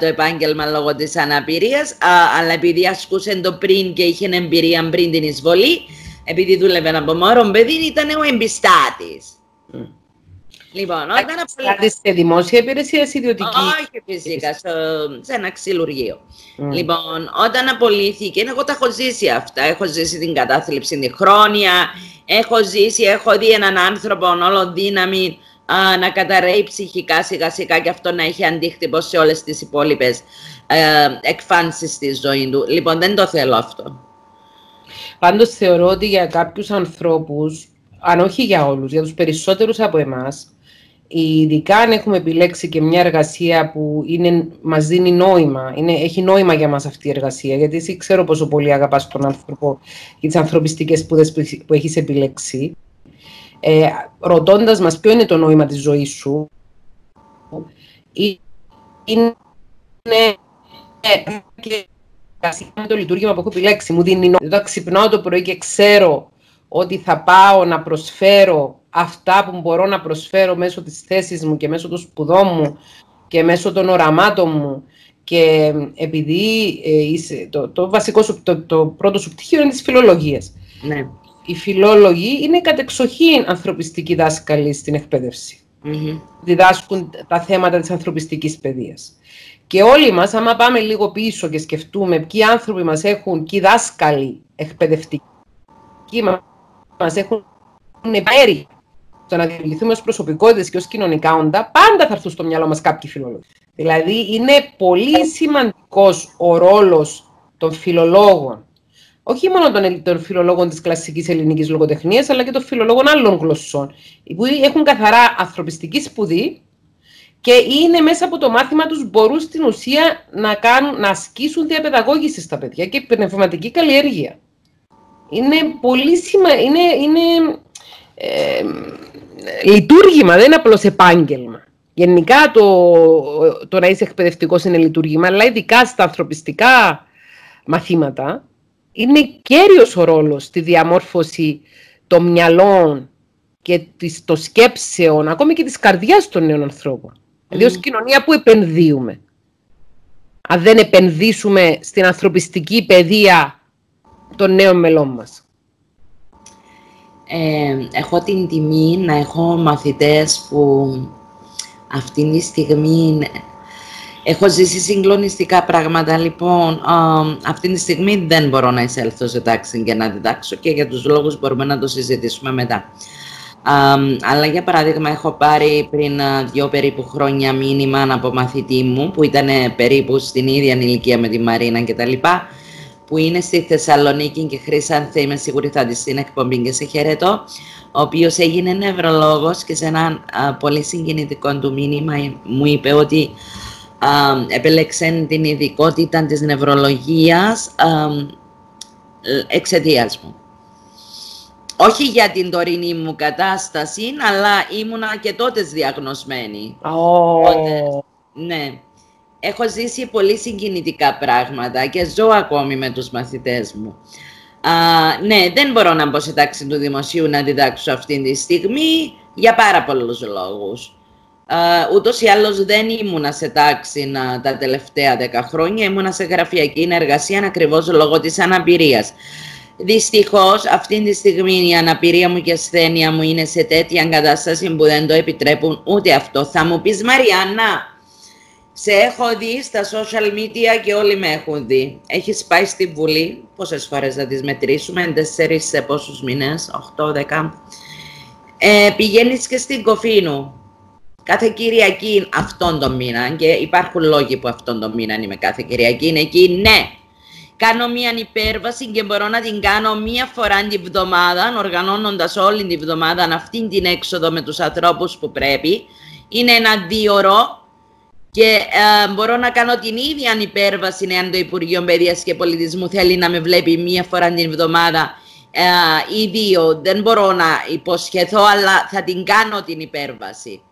το επάγγελμα λόγω της αναπηρίας, αλλά επειδή ασκούσε το πριν και είχε εμπειρία πριν την εισβολή, επειδή δούλευε από μωρό παιδί, ήταν ο εμπιστάτης. Mm. Λοιπόν, όταν απολύθηκε. σε δημόσια υπηρεσία ή ιδιωτική. Όχι, φυσικά, σε ένα ξυλουργείο. Mm. Λοιπόν, όταν απολύθηκε, εγώ τα έχω ζήσει αυτά. Έχω ζήσει την κατάθλιψη, την χρόνια, έχω ζήσει, έχω δει έναν άνθρωπο όλο δύναμη α, να καταραίει ψυχικά σιγά σιγά και αυτό να έχει αντίκτυπο σε όλες τις υπόλοιπες ε, εκφάνσεις στη ζωή του. Λοιπόν, δεν το θέλω αυτό. Πάντως θεωρώ ότι για κάποιους ανθρώπους, αν όχι για όλους, για τους περισσότερους από εμάς, ειδικά αν έχουμε επιλέξει και μια εργασία που είναι, μας δίνει νόημα, είναι, έχει νόημα για μας αυτή η εργασία, γιατί εσύ ξέρω πόσο πολύ αγαπάς τον άνθρωπο και τις ανθρωπιστικές σπουδές που, που έχεις επιλέξει, ε, ρωτώντας μας ποιο είναι το νόημα της ζωής σου, είναι και το λειτουργήμα που έχω επιλέξει. Μου δίνει νόημα. Όταν ξυπνάω το πρωί και ξέρω ότι θα πάω να προσφέρω αυτά που μπορώ να προσφέρω μέσω της θέσης μου και μέσω των σπουδών μου και μέσω των οραμάτων μου και επειδή ε, το, το βασικό σου, το, το πρώτο σου πτυχίο είναι της φιλολογίας. Ναι. Οι φιλόλογοι είναι κατεξοχήν ανθρωπιστικοί δάσκαλοι στην εκπαίδευση. Διδάσκουν τα θέματα της ανθρωπιστικής παιδείας. Και όλοι μας, άμα πάμε λίγο πίσω και σκεφτούμε ποιοι άνθρωποι μας έχουν, ποιοι δάσκαλοι εκπαιδευτικοί μας έχουν πάρει το να δημιουργηθούμε ως προσωπικότητες και ως κοινωνικά όντα, πάντα θα έρθουν στο μυαλό μας κάποιοι φιλολόγοι. Δηλαδή, είναι πολύ σημαντικός ο ρόλος των φιλολόγων. Όχι μόνο των, των φιλολόγων της κλασικής ελληνικής λογοτεχνίας, αλλά και των φιλολόγων άλλων γλωσσών, που έχουν καθαρά ανθρωπιστική σπουδή και είναι μέσα από το μάθημα τους μπορούν στην ουσία να, κάνουν, να ασκήσουν διαπαιδαγώγηση στα παιδιά και πνευματική καλλιέργεια. Είναι πολύ σημαντικό, είναι, είναι ε, λειτουργήμα, δεν είναι απλώς επάγγελμα. Γενικά το, το να είσαι εκπαιδευτικός είναι λειτουργήμα, αλλά ειδικά στα ανθρωπιστικά μαθήματα είναι κέριος ο ρόλος στη διαμόρφωση των μυαλών και των σκέψεων, ακόμη και της καρδιάς των νέων ανθρώπων. Mm. Δηλαδή ως κοινωνία που επενδύουμε; Αν δεν επενδύσουμε στην ανθρωπιστική παιδεία των νέων μελών μας. Ε, έχω την τιμή να έχω μαθητές που αυτή τη στιγμή έχω ζήσει συγκλονιστικά πράγματα, λοιπόν, αυτή τη στιγμή δεν μπορώ να εισέλθω σε τάξη και να διδάξω και για τους λόγους μπορούμε να το συζητήσουμε μετά. αλλά για παράδειγμα έχω πάρει πριν δύο περίπου χρόνια μήνυμα από μαθητή μου που ήταν περίπου στην ίδια ηλικία με τη Μαρίνα κτλ που είναι στη Θεσσαλονίκη και Χρήσανθε, είμαι σίγουρη θα τη στην εκπομπή και σε χαιρετώ, ο οποίος έγινε νευρολόγος και σε ένα πολύ συγκινητικό του μήνυμα μου είπε ότι α, επέλεξε την ειδικότητα της νευρολογίας εξαιτίας μου. Όχι για την τωρινή μου κατάσταση, αλλά ήμουνα και τότε διαγνωσμένη. Oh. ναι έχω ζήσει πολύ συγκινητικά πράγματα και ζω ακόμη με τους μαθητές μου. Α, ναι, δεν μπορώ να μπω σε τάξη του δημοσίου να διδάξω αυτή τη στιγμή για πάρα πολλούς λόγους. Α, ούτως ή άλλως δεν ήμουνα σε τάξη να, τα τελευταία δέκα χρόνια, ήμουνα σε γραφειακή εργασία ακριβώς λόγω της αναπηρίας. Δυστυχώς αυτή τη στιγμή η αναπηρία μου και η ασθένεια μου είναι σε τέτοια κατάσταση που δεν το επιτρέπουν ούτε αυτό. Θα μου πεις Μαριάννα, σε έχω δει στα social media και όλοι με έχουν δει. Έχεις πάει στη Βουλή, πόσες φορές θα τις μετρήσουμε, τέσσερις σε πόσους μήνες, 8, 10. Ε, πηγαίνεις και στην Κοφίνου, κάθε Κυριακή αυτόν τον μήνα και υπάρχουν λόγοι που αυτόν τον μήνα είμαι κάθε Κυριακή, είναι εκεί, ναι. Κάνω μία υπέρβαση και μπορώ να την κάνω μία φορά την εβδομάδα, οργανώνοντας όλη την εβδομάδα αυτή την έξοδο με τους ανθρώπους που πρέπει. Είναι ένα δύο και ε, μπορώ να κάνω την ίδια υπέρβαση εάν το Υπουργείο Παιδείας και Πολιτισμού θέλει να με βλέπει μία φορά την εβδομάδα ε, ή δύο. Δεν μπορώ να υποσχεθώ, αλλά θα την κάνω την υπέρβαση.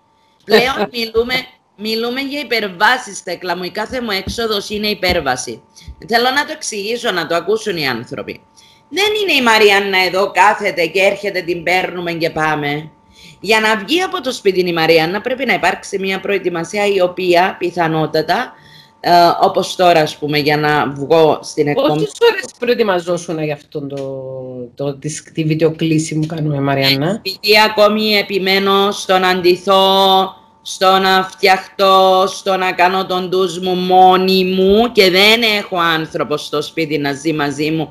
Πλέον [laughs] μιλούμε, μιλούμε για υπερβάσεις, τέκλα μου. Η κάθε μου έξοδος είναι υπέρβαση. Θέλω να το εξηγήσω, να το ακούσουν οι άνθρωποι. Δεν είναι η Μαριάννα εδώ, κάθεται και έρχεται, την παίρνουμε και πάμε. Για να βγει από το σπίτι η Μαριάννα πρέπει να υπάρξει μια προετοιμασία η οποία πιθανότατα ε, όπως τώρα ας πούμε για να βγω στην εκπομπή. Πόσες ώρες προετοιμαζόσουν για αυτό το, το, τη, τη βιντεοκλήση μου κάνουμε Μαριάννα; Επειδή ακόμη επιμένω στο να αντιθώ, στο να φτιαχτώ, στο να κάνω τον ντους μου μόνη μου και δεν έχω άνθρωπο στο σπίτι να ζει μαζί μου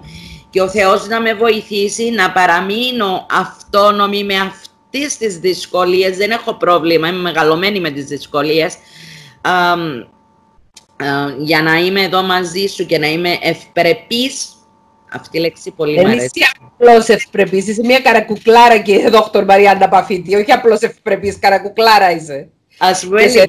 και ο Θεός να με βοηθήσει να παραμείνω αυτόνομη με αυτό αυτές τις δυσκολίες, δεν έχω πρόβλημα, είμαι μεγαλωμένη με τις δυσκολίες, για να είμαι εδώ μαζί σου και να είμαι ευπρεπής, αυτή η λέξη πολύ μου αρέσει. είσαι απλώς ευπρεπής, είσαι μια καρακουκλάρα και δόκτωρ Μαριάννα Παφίτη, όχι απλώς ευπρεπής, καρακουκλάρα είσαι. Ας πούμε, και, σε,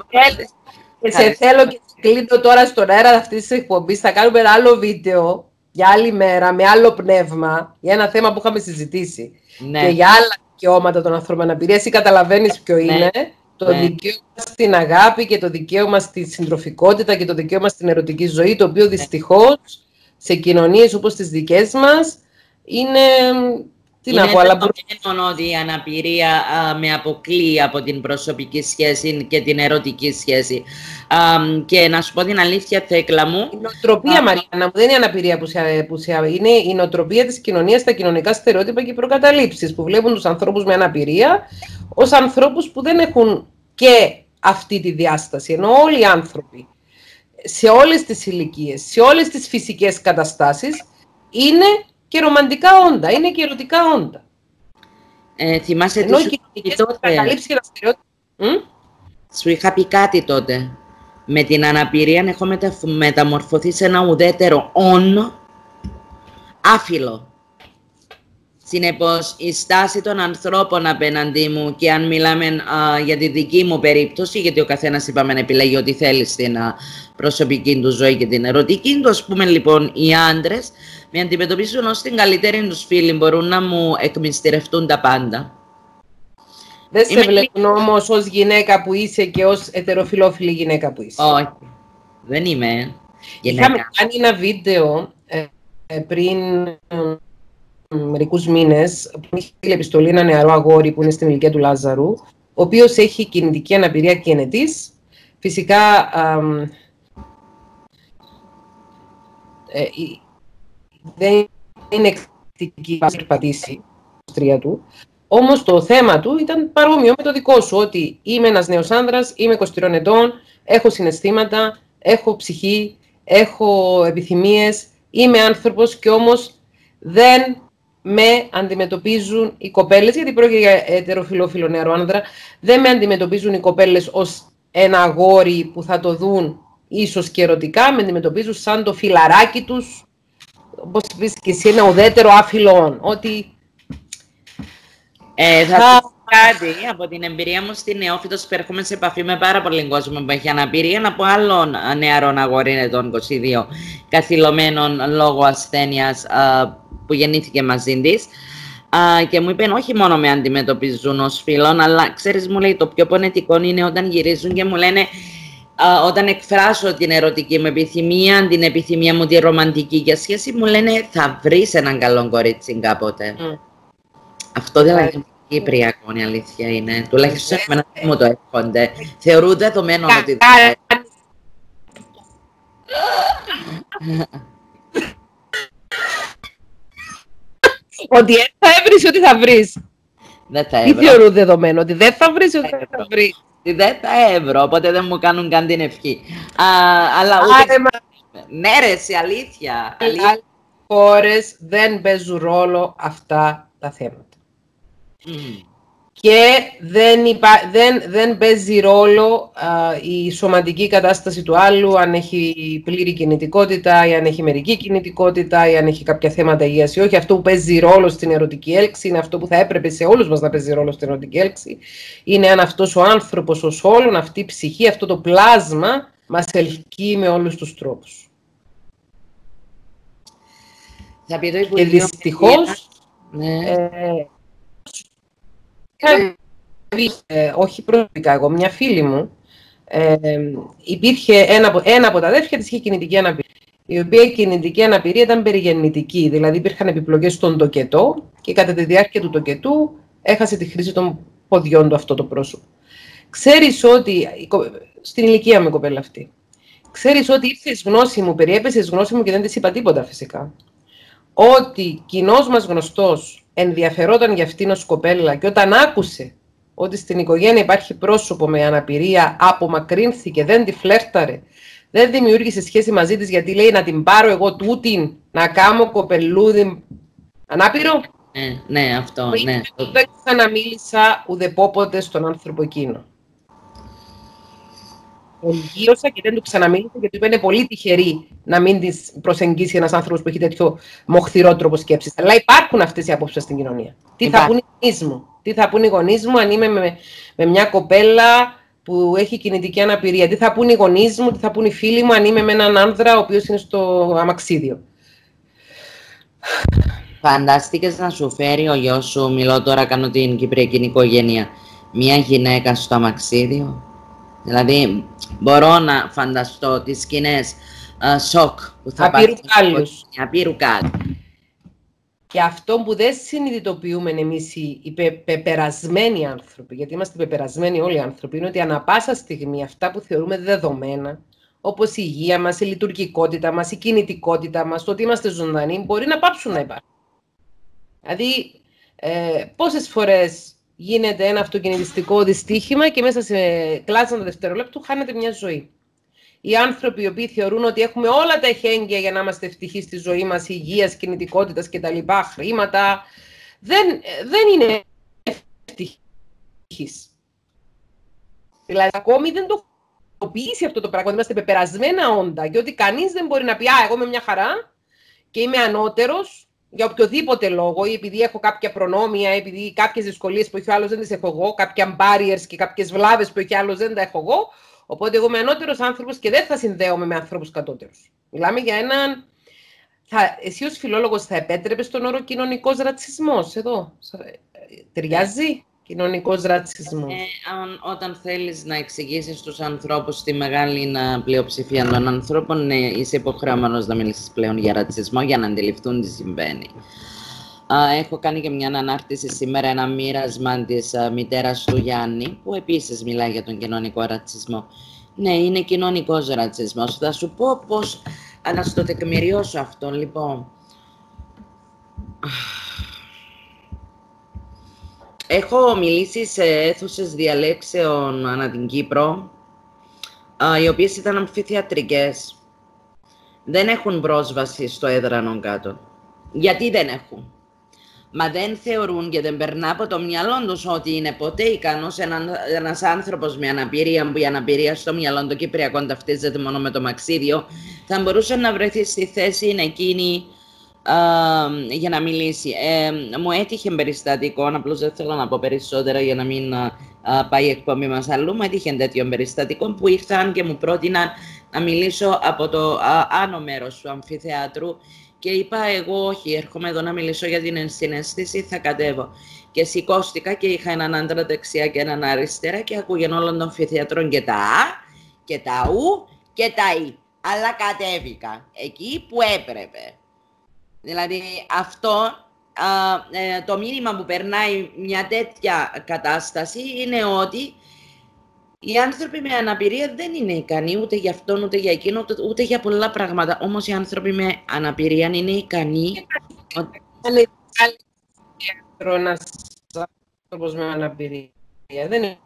και σε θέλω και σε κλείνω τώρα στον αέρα αυτής της εκπομπής. Θα κάνουμε ένα άλλο βίντεο για άλλη μέρα, με άλλο πνεύμα, για ένα θέμα που είχαμε συζητήσει. Ναι. Και για άλλα δικαιώματα των ανθρώπων αναπηρία ή καταλαβαίνεις ποιο ναι. είναι το ναι. δικαίωμα στην αγάπη και το δικαίωμα στη συντροφικότητα και το δικαίωμα στην ερωτική ζωή, το οποίο ναι. δυστυχώς σε κοινωνίες όπως τις δικές μας είναι τι είναι να πω, αλλά μόνο ότι η αναπηρία α, με αποκλεί από την προσωπική σχέση και την ερωτική σχέση. Α, και να σου πω την αλήθεια, Θέκλα μου... Η νοοτροπία, α, Μαριάννα μου, δεν είναι η αναπηρία που, σε, που σε, είναι η νοοτροπία της κοινωνίας, τα κοινωνικά στερεότυπα και οι προκαταλήψεις που βλέπουν τους ανθρώπους με αναπηρία ως ανθρώπους που δεν έχουν και αυτή τη διάσταση, ενώ όλοι οι άνθρωποι σε όλες τις ηλικίες, σε όλες τις φυσικές καταστάσεις είναι και ρομαντικά όντα, είναι και ερωτικά όντα. Ε, θυμάσαι τι σου πει τότε. Και τα Σου είχα πει κάτι τότε. Με την αναπηρία έχω μεταμορφωθεί σε ένα ουδέτερο όν άφιλο. Συνεπώς, η στάση των ανθρώπων απέναντί μου και αν μιλάμε για τη δική μου περίπτωση, γιατί ο καθένας είπαμε να επιλέγει ό,τι θέλει στην προσωπική του ζωή και την ερωτική του, ας πούμε λοιπόν οι άντρες, με αντιμετωπίζουν ως την καλύτερη τους φίλη, μπορούν να μου εκμυστηρευτούν τα πάντα. Δεν σε βλέπουν όμως ως γυναίκα που είσαι και ως ετεροφιλόφιλη γυναίκα που είσαι. Όχι. Δεν είμαι. Γυναίκα. Είχαμε κάνει ένα βίντεο ε, ε, πριν μερικούς μήνες που είχε επιστολή ένα νεαρό αγόρι που είναι στην ηλικία του Λάζαρου, ο οποίος έχει κινητική αναπηρία και ενετή. Φυσικά ε, δεν είναι εκτική βάση πατήσει του. Όμως το θέμα του ήταν παρόμοιο με το δικό σου, ότι είμαι ένας νέος άνδρας, είμαι 23 ετών, έχω συναισθήματα, έχω ψυχή, έχω επιθυμίες, είμαι άνθρωπος και όμως δεν με αντιμετωπίζουν οι κοπέλες, γιατί πρόκειται για ετεροφιλόφιλο νεαρό άνδρα, δεν με αντιμετωπίζουν οι κοπέλες ως ένα αγόρι που θα το δουν ίσως και ερωτικά, με αντιμετωπίζουν σαν το φιλαράκι τους, όπως πεις και εσύ, ένα ουδέτερο άφιλον, ότι... Ε, θα θα... κάτι από την εμπειρία μου στην Νεόφυτος που έρχομαι σε επαφή με πάρα πολύ κόσμο που έχει αναπηρία από άλλων νεαρών αγόρι των 22 καθυλωμένων λόγω ασθένειας που γεννήθηκε μαζί της. και μου είπε όχι μόνο με αντιμετωπίζουν ως φίλων, αλλά ξέρεις μου λέει το πιο πονετικό είναι όταν γυρίζουν και μου λένε όταν εκφράσω την ερωτική μου επιθυμία, την επιθυμία μου τη ρομαντική για σχέση, μου λένε θα βρεις έναν καλό κορίτσι κάποτε. Mm. Αυτό δεν είναι Κυπριακό, η αλήθεια είναι. Τουλάχιστον σε μένα μου το έρχονται. Θεωρούν δεδομένο ότι... ότι θα έβρεις ότι θα βρεις. Δεν θα έβρω. Τι θεωρούν δεδομένο, ότι δεν θα βρεις ότι θα βρεις. Δεν θα έβρω, οπότε δεν μου κάνουν καν την ευχή. Α, αλλά ούτε... Άρα, ναι ρε, σε αλήθεια. Άλλες χώρες δεν παίζουν ρόλο αυτά τα θέματα. Mm και δεν, υπά... δεν, δεν παίζει ρόλο η σωματική κατάσταση του άλλου, αν έχει πλήρη κινητικότητα ή αν έχει μερική κινητικότητα ή αν έχει κάποια θέματα υγείας ή όχι. Αυτό που παίζει ρόλο στην ερωτική έλξη είναι αυτό που θα έπρεπε σε όλους μας να παίζει ρόλο στην ερωτική έλξη. Είναι αν αυτός ο άνθρωπος ως όλον, αυτή η ψυχή, αυτό το πλάσμα μας ελκύει με όλους τους τρόπους. Θα πει το και δυστυχώς, ναι. ε, ε, όχι προσωπικά εγώ, μια φίλη μου, ε, υπήρχε ένα, ένα από τα αδέρφια της είχε κινητική αναπηρία. Η οποία η κινητική αναπηρία ήταν περιγεννητική, δηλαδή υπήρχαν επιπλοκές στον τοκετό και κατά τη διάρκεια του τοκετού έχασε τη χρήση των ποδιών του αυτό το πρόσωπο. Ξέρεις ότι, στην ηλικία μου η κοπέλα αυτή, ξέρεις ότι ήρθες γνώση μου, περιέπεσες γνώση μου και δεν της είπα τίποτα φυσικά, ότι κοινός μας γνωστός ενδιαφερόταν για αυτήν ως κοπέλα και όταν άκουσε ότι στην οικογένεια υπάρχει πρόσωπο με αναπηρία, απομακρύνθηκε, δεν τη φλέρταρε, δεν δημιούργησε σχέση μαζί της γιατί λέει να την πάρω εγώ τούτην, να κάνω κοπελούδι ανάπηρο; Ναι, ναι, αυτό, ναι. Δεν ξαναμίλησα ουδεπόποτε στον άνθρωπο εκείνο γύρωσα και δεν του ξαναμίλησα γιατί του είναι πολύ τυχερή να μην της προσεγγίσει ένας άνθρωπος που έχει τέτοιο μοχθηρό τρόπο σκέψης. Αλλά υπάρχουν αυτές οι απόψεις στην κοινωνία. Τι θα πούνε οι γονείς μου, τι θα πούνε οι γονείς μου αν είμαι με, με μια κοπέλα που έχει κινητική αναπηρία; Τι θα πούνε οι γονείς μου, τι θα πούνε οι φίλοι μου αν είμαι με έναν άνδρα ο οποίος είναι στο αμαξίδιο; Φαντάστηκες να σου φέρει ο γιος σου, μιλώ τώρα, κάνω την κυπριακή οικογένεια, μια γυναίκα στο αμαξίδιο; Δηλαδή, μπορώ να φανταστώ τις σκηνές uh, σοκ που θα Απείρου κάλλους. Απείρου Και αυτό που δεν συνειδητοποιούμε εμείς οι πεπερασμένοι άνθρωποι, γιατί είμαστε πεπερασμένοι όλοι οι άνθρωποι, είναι ότι ανα πάσα στιγμή αυτά που θεωρούμε δεδομένα, όπως η υγεία μας, η λειτουργικότητα μας, η κινητικότητα μας, το ότι είμαστε ζωντανοί, μπορεί να πάψουν να υπάρχουν. Δηλαδή, ε, πόσες φορές γίνεται ένα αυτοκινητιστικό δυστύχημα και μέσα σε κλάσματα δευτερολέπτου χάνεται μια ζωή. Οι άνθρωποι οι οποίοι θεωρούν ότι έχουμε όλα τα εχέγγυα για να είμαστε ευτυχείς στη ζωή μας, υγείας, κινητικότητας κτλ., χρήματα, δεν, δεν είναι ευτυχείς. Δηλαδή, ακόμη δεν το έχει αυτό το πράγμα. Είμαστε πεπερασμένα όντα και ότι κανείς δεν μπορεί να πει Α, εγώ είμαι μια χαρά και είμαι ανώτερος για οποιοδήποτε λόγο, ή επειδή έχω κάποια προνόμια, επειδή κάποιες δυσκολίες που έχει ο άλλος δεν τις έχω εγώ, κάποια barriers και κάποιες βλάβες που έχει ο άλλος δεν τα έχω εγώ. Οπότε εγώ είμαι ανώτερος άνθρωπος και δεν θα συνδέομαι με ανθρώπους κατώτερους. Μιλάμε για έναν. Θα, εσύ ως φιλόλογος θα επέτρεπες τον όρο κοινωνικό ρατσισμός εδώ. Ταιριάζει; Κοινωνικός ρατσισμός. Ε, όταν θέλεις να εξηγήσεις στου ανθρώπους τη μεγάλη πλειοψηφία των ανθρώπων, ναι, είσαι υποχρεωμένος να μιλήσεις πλέον για ρατσισμό για να αντιληφθούν τι συμβαίνει. Έχω κάνει και μια ανάρτηση σήμερα, ένα μοίρασμα της μητέρας του Γιάννη, που επίσης μιλάει για τον κοινωνικό ρατσισμό. Ναι, είναι κοινωνικός ρατσισμός. Θα σου πω πώς να σου το τεκμηριώσω αυτό, λοιπόν. Έχω μιλήσει σε αίθουσες διαλέξεων ανά την Κύπρο, οι οποίες ήταν αμφιθιατρικές. Δεν έχουν πρόσβαση στο έδρανο κάτω. Γιατί δεν έχουν; Μα δεν θεωρούν και δεν περνά από το μυαλό τους ότι είναι ποτέ ικανός ένας άνθρωπος με αναπηρία, που η αναπηρία στο μυαλό του Κυπριακό ταυτίζεται μόνο με το μαξίδιο, θα μπορούσε να βρεθεί στη θέση εκείνη για να μιλήσει. Ε, μου έτυχε περιστατικό, απλώς δεν θέλω να πω περισσότερα για να μην πάει η εκπομπή μας αλλού. Μου έτυχε τέτοιο περιστατικό που ήρθαν και μου πρότειναν να μιλήσω από το άνω μέρος του αμφιθεάτρου και είπα εγώ όχι, έρχομαι εδώ να μιλήσω για την ενσυναίσθηση, θα κατέβω. Και σηκώστηκα και είχα έναν άντρα δεξιά και έναν αριστερά και ακούγαν όλων των φυθιατρών και τα Α και τα Ου και τα Ι. Αλλά κατέβηκα εκεί που έπρεπε. Δηλαδή αυτό ε, το μήνυμα που περνάει μια τέτοια κατάσταση είναι ότι οι άνθρωποι με αναπηρία δεν είναι ικανοί ούτε για αυτόν, ούτε για εκείνο, ούτε, ούτε για πολλά πράγματα. Όμως οι άνθρωποι με αναπηρία είναι ικανοί. Είναι ένα άνθρωπο με αναπηρία. Δεν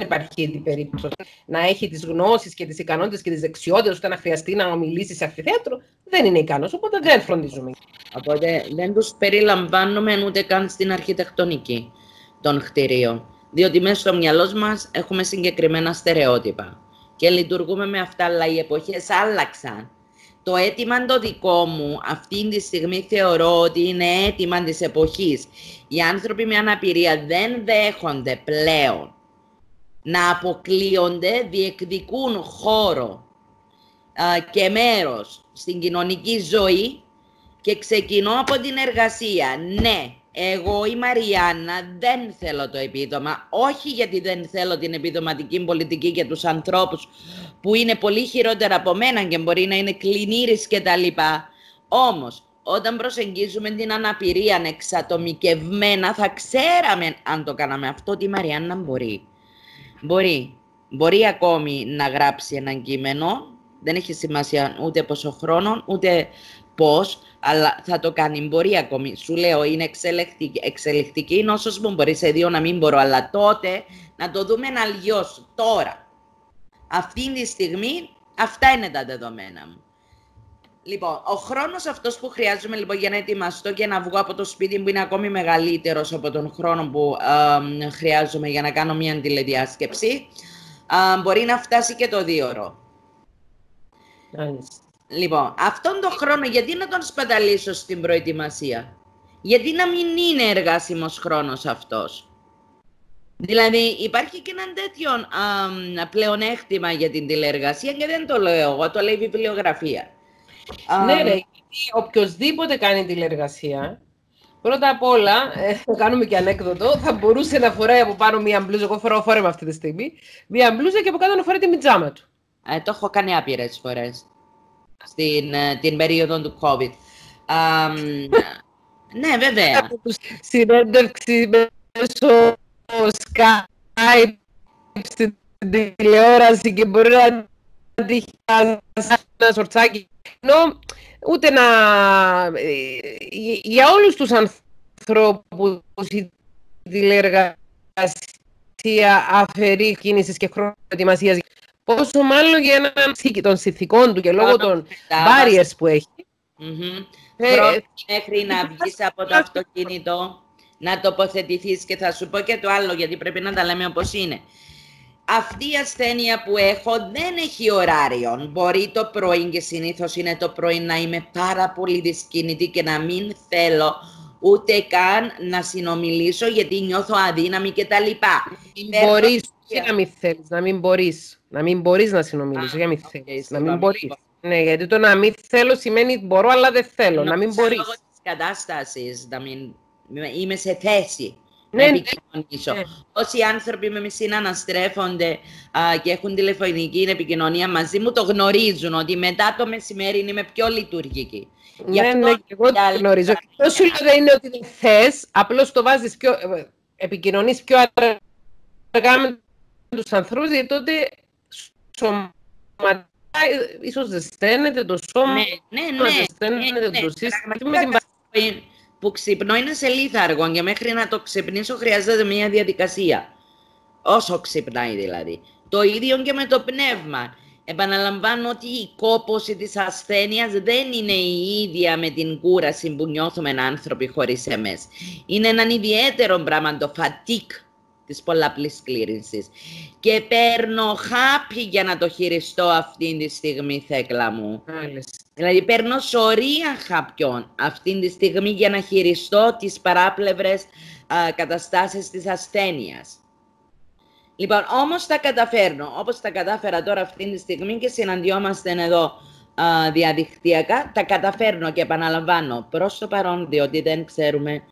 υπάρχει την περίπτωση να έχει τις γνώσεις και τις ικανότητες και τις δεξιότητες ώστε να χρειαστεί να ομιλήσει σε αμφιθέατρο. Δεν είναι ικανός, οπότε δεν φροντίζουμε. Οπότε δεν τους περιλαμβάνουμε ούτε καν στην αρχιτεκτονική των κτηρίων διότι μέσα στο μυαλό μας έχουμε συγκεκριμένα στερεότυπα και λειτουργούμε με αυτά, αλλά οι εποχές άλλαξαν. Το αίτημα το δικό μου αυτή τη στιγμή θεωρώ ότι είναι αίτημα της εποχής. Οι άνθρωποι με αναπηρία δεν δέχονται πλέον να αποκλείονται, διεκδικούν χώρο και μέρος στην κοινωνική ζωή και ξεκινώ από την εργασία. Ναι, εγώ η Μαριάννα δεν θέλω το επίδομα, όχι γιατί δεν θέλω την επιδοματική πολιτική και τους ανθρώπους που είναι πολύ χειρότερα από μένα και μπορεί να είναι κλινήρης και τα λοιπά. Όμως, όταν προσεγγίζουμε την αναπηρία εξατομικευμένα, θα ξέραμε αν το κάναμε αυτό ότι η Μαριάννα μπορεί. Μπορεί. Μπορεί ακόμη να γράψει ένα κείμενο, δεν έχει σημασία ούτε πόσο χρόνο, ούτε πώς, αλλά θα το κάνει. Μπορεί ακόμη. Σου λέω, είναι εξελικτική, εξελικτική η νόσος μου, μπορεί σε δύο να μην μπορώ, αλλά τότε να το δούμε αλλιώ τώρα. Αυτή τη στιγμή, αυτά είναι τα δεδομένα μου. Λοιπόν, ο χρόνος αυτός που χρειάζομαι λοιπόν, για να ετοιμαστώ και να βγω από το σπίτι που είναι ακόμη μεγαλύτερος από τον χρόνο που ε, χρειάζομαι για να κάνω μια τηλεδιάσκεψη, ε, μπορεί να φτάσει και το δύο ώρο. Λοιπόν, αυτόν τον χρόνο γιατί να τον σπαταλήσω στην προετοιμασία; Γιατί να μην είναι εργάσιμος χρόνος αυτός; Δηλαδή υπάρχει και ένα τέτοιο α, πλεονέκτημα για την τηλεεργασία και δεν το λέω εγώ, το λέει η βιβλιογραφία. Ναι, ρε, γιατί οποιοδήποτε κάνει τηλεεργασία, πρώτα απ' όλα, ε, θα κάνουμε και ανέκδοτο, θα μπορούσε να φοράει από πάνω μία μπλούζα, εγώ φοράω φόρεμα αυτή τη στιγμή, μία μπλούζα και από κάτω να φοράει τη μιτζάμα του. Ε, το έχω κάνει άπειρες φορές στην ε, την περίοδο του COVID. [laughs] ναι, βέβαια. Συνέντευξη μέσω Skype στην τηλεόραση και μπορεί να τύχει ένα σορτσάκι. Ενώ ούτε να... Για όλους τους ανθρώπους η τηλεεργασία αφαιρεί κίνησης και χρόνο ετοιμασίας Πόσο μάλλον για έναν των συνθηκών του και λόγω των barriers που έχει. Ε, μέχρι να βγεις από το αυτοκίνητο, να τοποθετηθείς και θα σου πω και το άλλο γιατί πρέπει να τα λέμε όπως είναι. Αυτή η ασθένεια που έχω δεν έχει ωράριο. Μπορεί το πρωί και συνήθως είναι το πρωί να είμαι πάρα πολύ δυσκίνητη και να μην θέλω ούτε καν να συνομιλήσω γιατί νιώθω αδύναμη κτλ. Μπορείς να μην θέλεις, να μην μπορείς. Να μην μπορείς να συνομιλήσεις, για μην θέλεις. Να μην μπορείς. Ναι, γιατί το να μην θέλω σημαίνει μπορώ, αλλά δεν θέλω. Να μην μπορείς. Λόγω της κατάστασης, να μην είμαι σε θέση ναι, να ναι. επικοινωνήσω. Ναι. Όσοι άνθρωποι με μισή αναστρέφονται α, και έχουν τηλεφωνική επικοινωνία μαζί μου, το γνωρίζουν ότι μετά το μεσημέρι είμαι πιο λειτουργική. Ναι, αυτό ναι, και εγώ το γνωρίζω. Αυτό σου λέω είναι ότι δεν θες, απλώς το βάζεις πιο. Ε, επικοινωνείς πιο αργά με τους ανθρώπους, γιατί τότε σωματικά ίσως ζεσταίνεται το σώμα, ναι, ναι, ναι, ζεσταίνεται ναι, ναι, το σύστημα. Με την... που ξυπνώ είναι σε λίθαργο και μέχρι να το ξυπνήσω χρειάζεται μια διαδικασία. Όσο ξυπνάει δηλαδή. Το ίδιο και με το πνεύμα. Επαναλαμβάνω ότι η κόπωση της ασθένειας δεν είναι η ίδια με την κούραση που νιώθουμε άνθρωποι χωρίς εμές. Είναι έναν ιδιαίτερο πράγμα το φατίκ της πολλαπλής σκλήρυνσης. Και παίρνω χάπι για να το χειριστώ αυτή τη στιγμή, θέκλα μου. Δηλαδή παίρνω σωρία χαπιών αυτή τη στιγμή για να χειριστώ τις παράπλευρες α, καταστάσεις της ασθένειας. Λοιπόν, όμως τα καταφέρνω, όπως τα κατάφερα τώρα αυτή τη στιγμή και συναντιόμαστε εδώ α, διαδικτυακά, τα καταφέρνω και επαναλαμβάνω προς το παρόν, διότι δεν ξέρουμε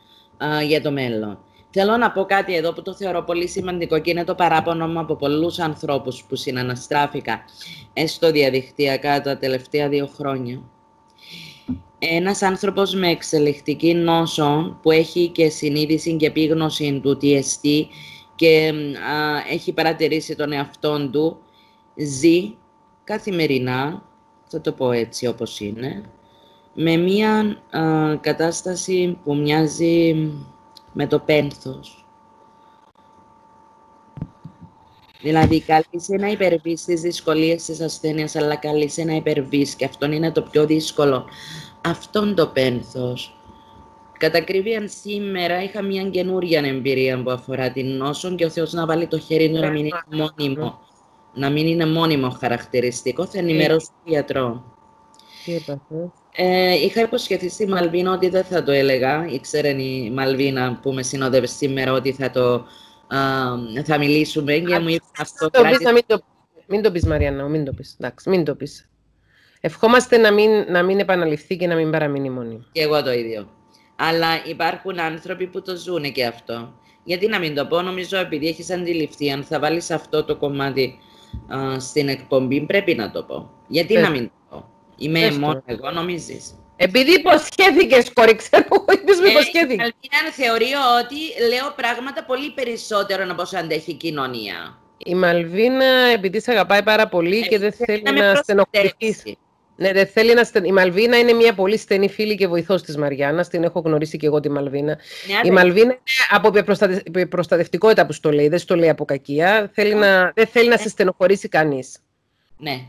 α, για το μέλλον. Θέλω να πω κάτι εδώ που το θεωρώ πολύ σημαντικό και είναι το παράπονο μου από πολλούς ανθρώπους που συναναστράφηκα έστω διαδικτυακά τα τελευταία δύο χρόνια. Ένας άνθρωπος με εξελιχτική νόσο που έχει και συνείδηση και επίγνωση του τι εστί και έχει παρατηρήσει τον εαυτό του, ζει καθημερινά, θα το πω έτσι όπως είναι, με μία κατάσταση που μοιάζει με το πένθος. Δηλαδή, καλείσαι να υπερβείς τις δυσκολίες της ασθένειας, αλλά καλείσαι να υπερβείς και αυτό είναι το πιο δύσκολο. Αυτόν το πένθος. Κατά ακρίβεια σήμερα είχα μια καινούρια εμπειρία που αφορά την νόσο και ο Θεός να βάλει το χέρι του να μην είναι μόνιμο. Να μην είναι μόνιμο χαρακτηριστικό, θα ενημερώσει τον γιατρό. Ε, είχα υποσχεθεί στη Μαλβίνα ότι δεν θα το έλεγα. Ήξερε η Μαλβίνα που με συνόδευε σήμερα ότι θα το θα μιλήσουμε και μου είπε αυτό. Το πεις, να μην, το, μην το πεις Μαριάννα, μην το πεις. Εντάξει, μην το πεις. Ευχόμαστε να μην, να μην επαναληφθεί και να μην παραμείνει μόνη. Και εγώ το ίδιο. Αλλά υπάρχουν άνθρωποι που το ζουν και αυτό. Γιατί να μην το πω, νομίζω επειδή έχεις αντιληφθεί, αν θα βάλεις αυτό το κομμάτι α, στην εκπομπή, πρέπει να το πω. Γιατί να μην το πω; Είμαι Πες μόνος το. εγώ, νομίζεις. Επειδή υποσχέθηκες, κόρη, ξέρω εγώ, με υποσχέθηκες. Η θεωρεί ότι λέω πράγματα πολύ περισσότερο από όσο αντέχει η κοινωνία. Η Μαλβίνα, επειδή σε αγαπάει πάρα πολύ και δεν θέλει να, να στενοχωρήσει. Ναι, δεν θέλει να στεν... Η Μαλβίνα είναι μια πολύ στενή φίλη και βοηθός της Μαριάννας. Την έχω γνωρίσει και εγώ τη Μαλβίνα. Ναι, η Μαλβίνα είναι από προστατε... προστατευτικότητα που στο λέει. Δεν στο λέει από κακία. Θέλει να... Δεν θέλει να σε στενοχωρήσει κανείς. Ναι.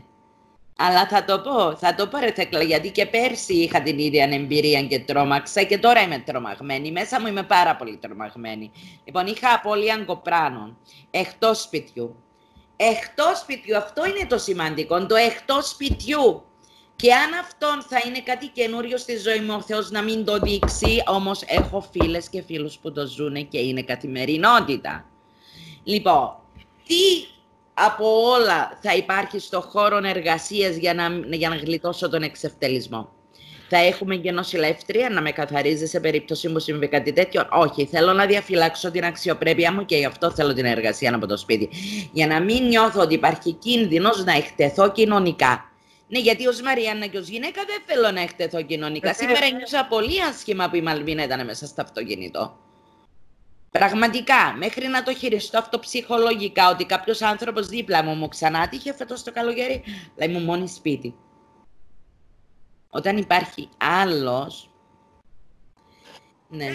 Αλλά θα το πω, θα το πω ρε Θέκλα, γιατί και πέρσι είχα την ίδια εμπειρία και τρόμαξα και τώρα είμαι τρομαγμένη. Μέσα μου είμαι πάρα πολύ τρομαγμένη. Λοιπόν, είχα απώλεια κοπράνων, εκτός σπιτιού. Εκτός σπιτιού, αυτό είναι το σημαντικό, το εκτός σπιτιού. Και αν αυτόν θα είναι κάτι καινούριο στη ζωή μου, ο Θεός να μην το δείξει, όμως έχω φίλες και φίλους που το ζουν και είναι καθημερινότητα. Λοιπόν, τι από όλα θα υπάρχει στο χώρο εργασίας για να, για να γλιτώσω τον εξευτελισμό. Θα έχουμε και νοσηλεύτρια να με καθαρίζει σε περίπτωση που συμβεί κάτι τέτοιο. Όχι, θέλω να διαφυλάξω την αξιοπρέπεια μου και γι' αυτό θέλω την εργασία από το σπίτι. Για να μην νιώθω ότι υπάρχει κίνδυνος να εκτεθώ κοινωνικά. Ναι, γιατί ως Μαριάννα και ως γυναίκα δεν θέλω να εκτεθώ κοινωνικά. Σήμερα νιώσα πολύ άσχημα που η Μαλβίνα ήταν μέσα στο αυτοκίνητο. Πραγματικά, μέχρι να το χειριστώ αυτό ψυχολογικά, ότι κάποιος άνθρωπος δίπλα μου μου ξανά τύχε φέτος το καλοκαίρι, λέει μου μόνη σπίτι. Όταν υπάρχει άλλος. Ναι.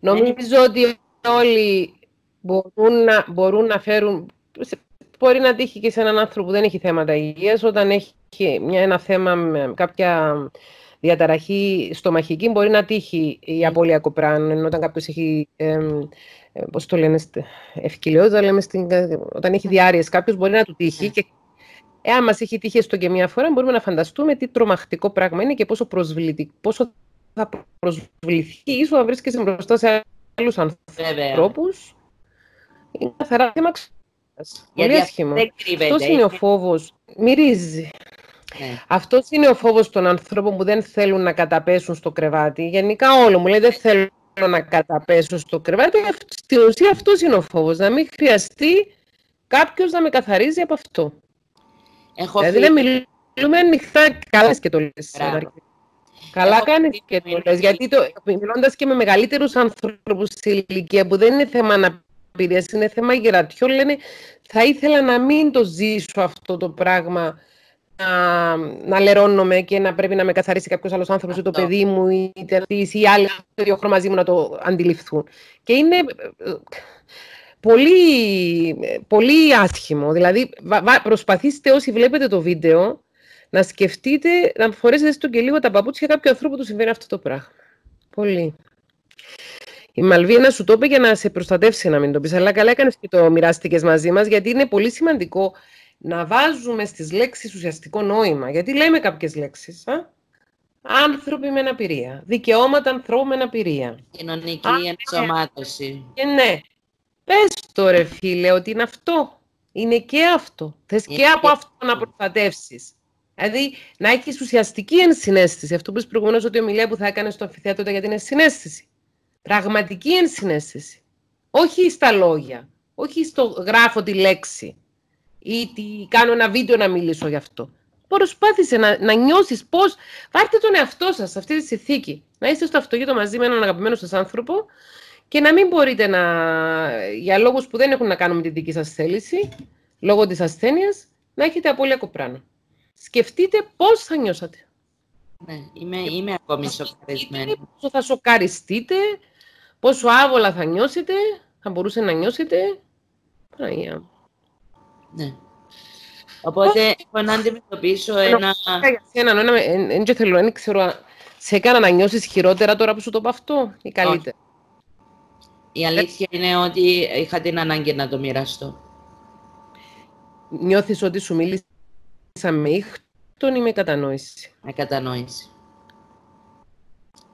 Νομίζω ότι όλοι μπορούν να, μπορούν να φέρουν μπορεί να τύχει και σε έναν άνθρωπο που δεν έχει θέματα υγείας, όταν έχει μια, ένα θέμα με κάποια διαταραχή στομαχική, μπορεί να τύχει η απώλεια κοπράν, ενώ όταν κάποιος έχει, ε, πώς το λένε, ευκυλιότητα, λέμε στην, όταν έχει διάρειες κάποιος, μπορεί να του τύχει και εάν μας έχει τύχει έστω και μία φορά, μπορούμε να φανταστούμε τι τρομακτικό πράγμα είναι και πόσο, πόσο θα προσβληθεί, ίσως να βρίσκεσαι μπροστά σε άλλους ανθρώπους. Είναι καθαρά θέμα Πολύ άσχημο. Αυτός είναι ο φόβος. Μυρίζει. Ναι. Αυτός είναι ο φόβος των ανθρώπων που δεν θέλουν να καταπέσουν στο κρεβάτι. Γενικά όλο μου λέει δεν θέλω να καταπέσω στο κρεβάτι. Στην ουσία αυτός είναι ο φόβος. Να μην χρειαστεί κάποιος να με καθαρίζει από αυτό. Έχω δηλαδή δεν μιλούμε ανοιχτά. Καλά και το λες. Καλά κάνεις και το λες. Γιατί το, μιλώντας και με μεγαλύτερους ανθρώπους σε ηλικία που δεν είναι θέμα να εμπειρία, είναι θέμα γερατιών, λένε θα ήθελα να μην το ζήσω αυτό το πράγμα, να λερώνομαι και να πρέπει να με καθαρίσει κάποιος άλλος άνθρωπος, ή το παιδί μου, είτε ή άλλοι δύο χρόνια μαζί μου να το αντιληφθούν. Και είναι ε, πολύ, πολύ άσχημο. Δηλαδή, προσπαθήστε όσοι βλέπετε το βίντεο να σκεφτείτε να φορέσετε στο και λίγο τα παπούτσια κάποιου ανθρώπου που του συμβαίνει αυτό το πράγμα. Πολύ. Η Μαλβίνα σου το είπε για να σε προστατεύσει να μην το πεις. Αλλά καλά έκανες και το μοιράστηκες μαζί μας, γιατί είναι πολύ σημαντικό να βάζουμε στις λέξεις ουσιαστικό νόημα. Γιατί λέμε κάποιες λέξεις. Άνθρωποι με αναπηρία. Δικαιώματα ανθρώπων με αναπηρία. Κοινωνική ενσωμάτωση. Και ναι. Πες το ρε φίλε ότι είναι αυτό. Είναι και αυτό. Θες και από αυτό να προστατεύσεις. Δηλαδή να έχεις ουσιαστική ενσυναίσθηση. Αυτό που είπε προηγουμένως ότι η ομιλία που θα έκανε στο αμφιθέατρο για την ενσυναίσθηση. Πραγματική ενσυναίσθηση. Όχι στα λόγια. Όχι στο γράφω τη λέξη. Ή τι, κάνω ένα βίντεο να μιλήσω γι' αυτό. Προσπάθησε να, να νιώσεις πώς. Πάρτε τον εαυτό σας σε αυτή τη συνθήκη. Να είστε στο αυτοκίνητο μαζί με έναν αγαπημένο σας άνθρωπο και να μην μπορείτε να, για λόγους που δεν έχουν να κάνουν με τη δική σας θέληση, λόγω της ασθένειας, να έχετε απώλεια κοπράνο. Σκεφτείτε πώς θα νιώσατε. Ναι, είμαι, είμαι ακόμη σοκαρισμένη. Πόσο θα σοκαριστείτε, πόσο άβολα θα νιώσετε, θα μπορούσε να νιώσετε. Παναγία. Ναι. Οπότε έχω να αντιμετωπίσω ένα... Δεν θέλω, δεν ξέρω, σε έκανα να νιώσεις χειρότερα τώρα που σου το πω αυτό ή καλύτερα; Η αλήθεια είναι ότι είχα την ανάγκη να το μοιραστώ. Νιώθεις ότι σου μίλησα με ήχτον ή με κατανόηση; Με κατανόηση.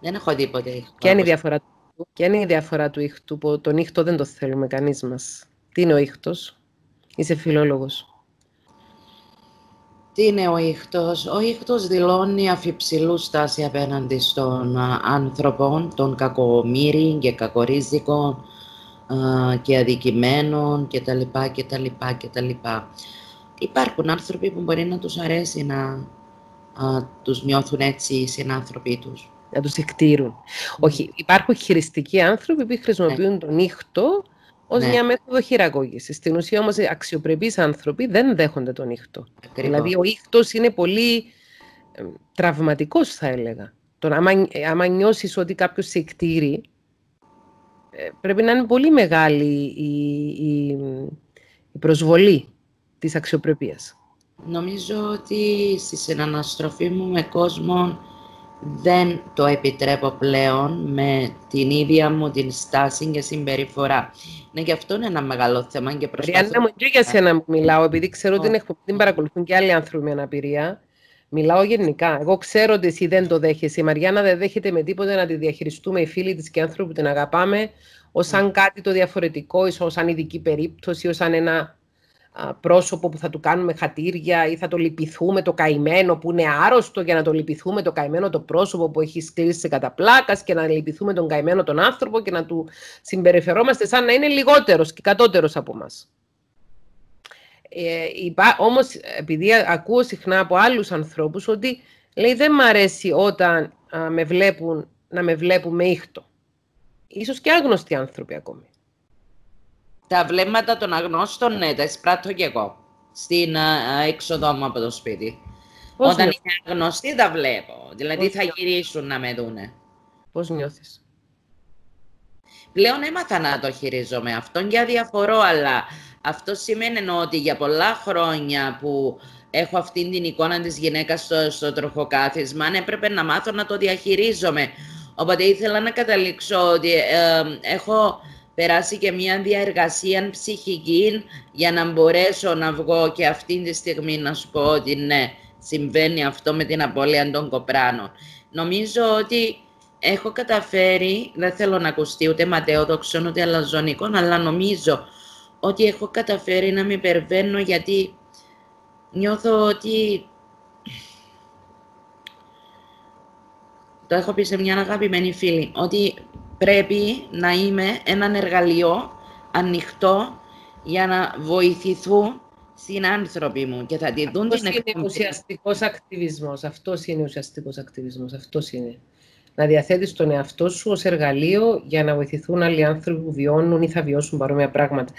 Δεν έχω τίποτε ήχτο. Ποια είναι η διαφορά του, Ποια είναι η διαφορά του ήχτου, που τον ήχτο δεν το θέλουμε κανείς μας; Τι είναι ο ήχτος, είσαι φιλόλογος. Τι είναι ο ήχτος. Ο ήχτος δηλώνει αφιψηλούς στάση απέναντι στον άνθρωπον, των κακομύρι και κακορίζικων και αδικημένων κτλ. κτλ, κτλ. Υπάρχουν άνθρωποι που μπορεί να τους αρέσει να α, τους νιώθουν έτσι οι συνάνθρωποι τους. Να τους εκτήρουν. Όχι, υπάρχουν χειριστικοί άνθρωποι που χρησιμοποιούν ναι. τον ήχτο ως ναι. μια μέθοδο χειραγώγησης. Στην ουσία όμως, οι αξιοπρεπείς άνθρωποι δεν δέχονται τον ήχτο. Δηλαδή, ο ήχτος είναι πολύ ε, τραυματικός, θα έλεγα. Τον, άμα, άμα νιώσεις ότι κάποιος σε εκτήρει, ε, πρέπει να είναι πολύ μεγάλη η, η, η προσβολή της αξιοπρεπίας. Νομίζω ότι στη συναναστροφή μου με κόσμο δεν το επιτρέπω πλέον με την ίδια μου την στάση και συμπεριφορά. Ναι, γι' αυτό είναι ένα μεγάλο θέμα και προσπαθώ... Ριάννα μου, και για σένα που μιλάω, επειδή ξέρω ότι την εκπομπή την παρακολουθούν και άλλοι άνθρωποι με αναπηρία. Μιλάω γενικά. Εγώ ξέρω ότι εσύ δεν το δέχεσαι. Η Μαριάννα δεν δέχεται με τίποτα να τη διαχειριστούμε οι φίλοι της και άνθρωποι που την αγαπάμε ως σαν κάτι το διαφορετικό, ως σαν ειδική περίπτωση, ως σαν ένα πρόσωπο που θα του κάνουμε χατήρια ή θα το λυπηθούμε το καημένο που είναι άρρωστο για να το λυπηθούμε το καημένο το πρόσωπο που έχει σκλήσει σε καταπλάκας και να λυπηθούμε τον καημένο τον άνθρωπο και να του συμπεριφερόμαστε σαν να είναι λιγότερος και κατώτερος από μας. Ε, όμως, επειδή ακούω συχνά από άλλους ανθρώπους ότι λέει δεν μ' αρέσει όταν με βλέπουν να με βλέπουν με ήχτο. Ίσως και άγνωστοι άνθρωποι ακόμη. Τα βλέμματα των αγνώστων, ναι, τα εισπράττω και εγώ. Στην uh, έξοδό μου από το σπίτι. Πώς Όταν νιώθεις; είναι αγνωστοί, τα βλέπω. Δηλαδή Πώς θα νιώθεις; γυρίσουν να με δούνε. Πώς νιώθεις; Πλέον έμαθα να το χειρίζομαι αυτόν και αδιαφορώ, αλλά αυτό σημαίνει ότι για πολλά χρόνια που έχω αυτή την εικόνα της γυναίκας στο, στο τροχοκάθισμα, έπρεπε να μάθω να το διαχειρίζομαι. Οπότε ήθελα να καταλήξω ότι ε, έχω περάσει και μια διαεργασία ψυχικής για να μπορέσω να βγω και αυτή τη στιγμή να σου πω ότι ναι, συμβαίνει αυτό με την απώλεια των κοπράνων. Νομίζω ότι έχω καταφέρει, δεν θέλω να ακουστεί ούτε ματαιόδοξο ούτε αλαζονικό, αλλά νομίζω ότι έχω καταφέρει να με υπερβαίνω γιατί νιώθω ότι το έχω πει σε μια αγαπημένη φίλη, ότι πρέπει να είμαι έναν εργαλείο ανοιχτό για να βοηθηθούν συνάνθρωποι μου και θα τη δουν την εκπομπή. είναι ουσιαστικός ακτιβισμός. Αυτός είναι ουσιαστικός ακτιβισμός. Αυτός είναι. Να διαθέτεις τον εαυτό σου ως εργαλείο για να βοηθηθούν άλλοι άνθρωποι που βιώνουν ή θα βιώσουν παρόμοια πράγματα.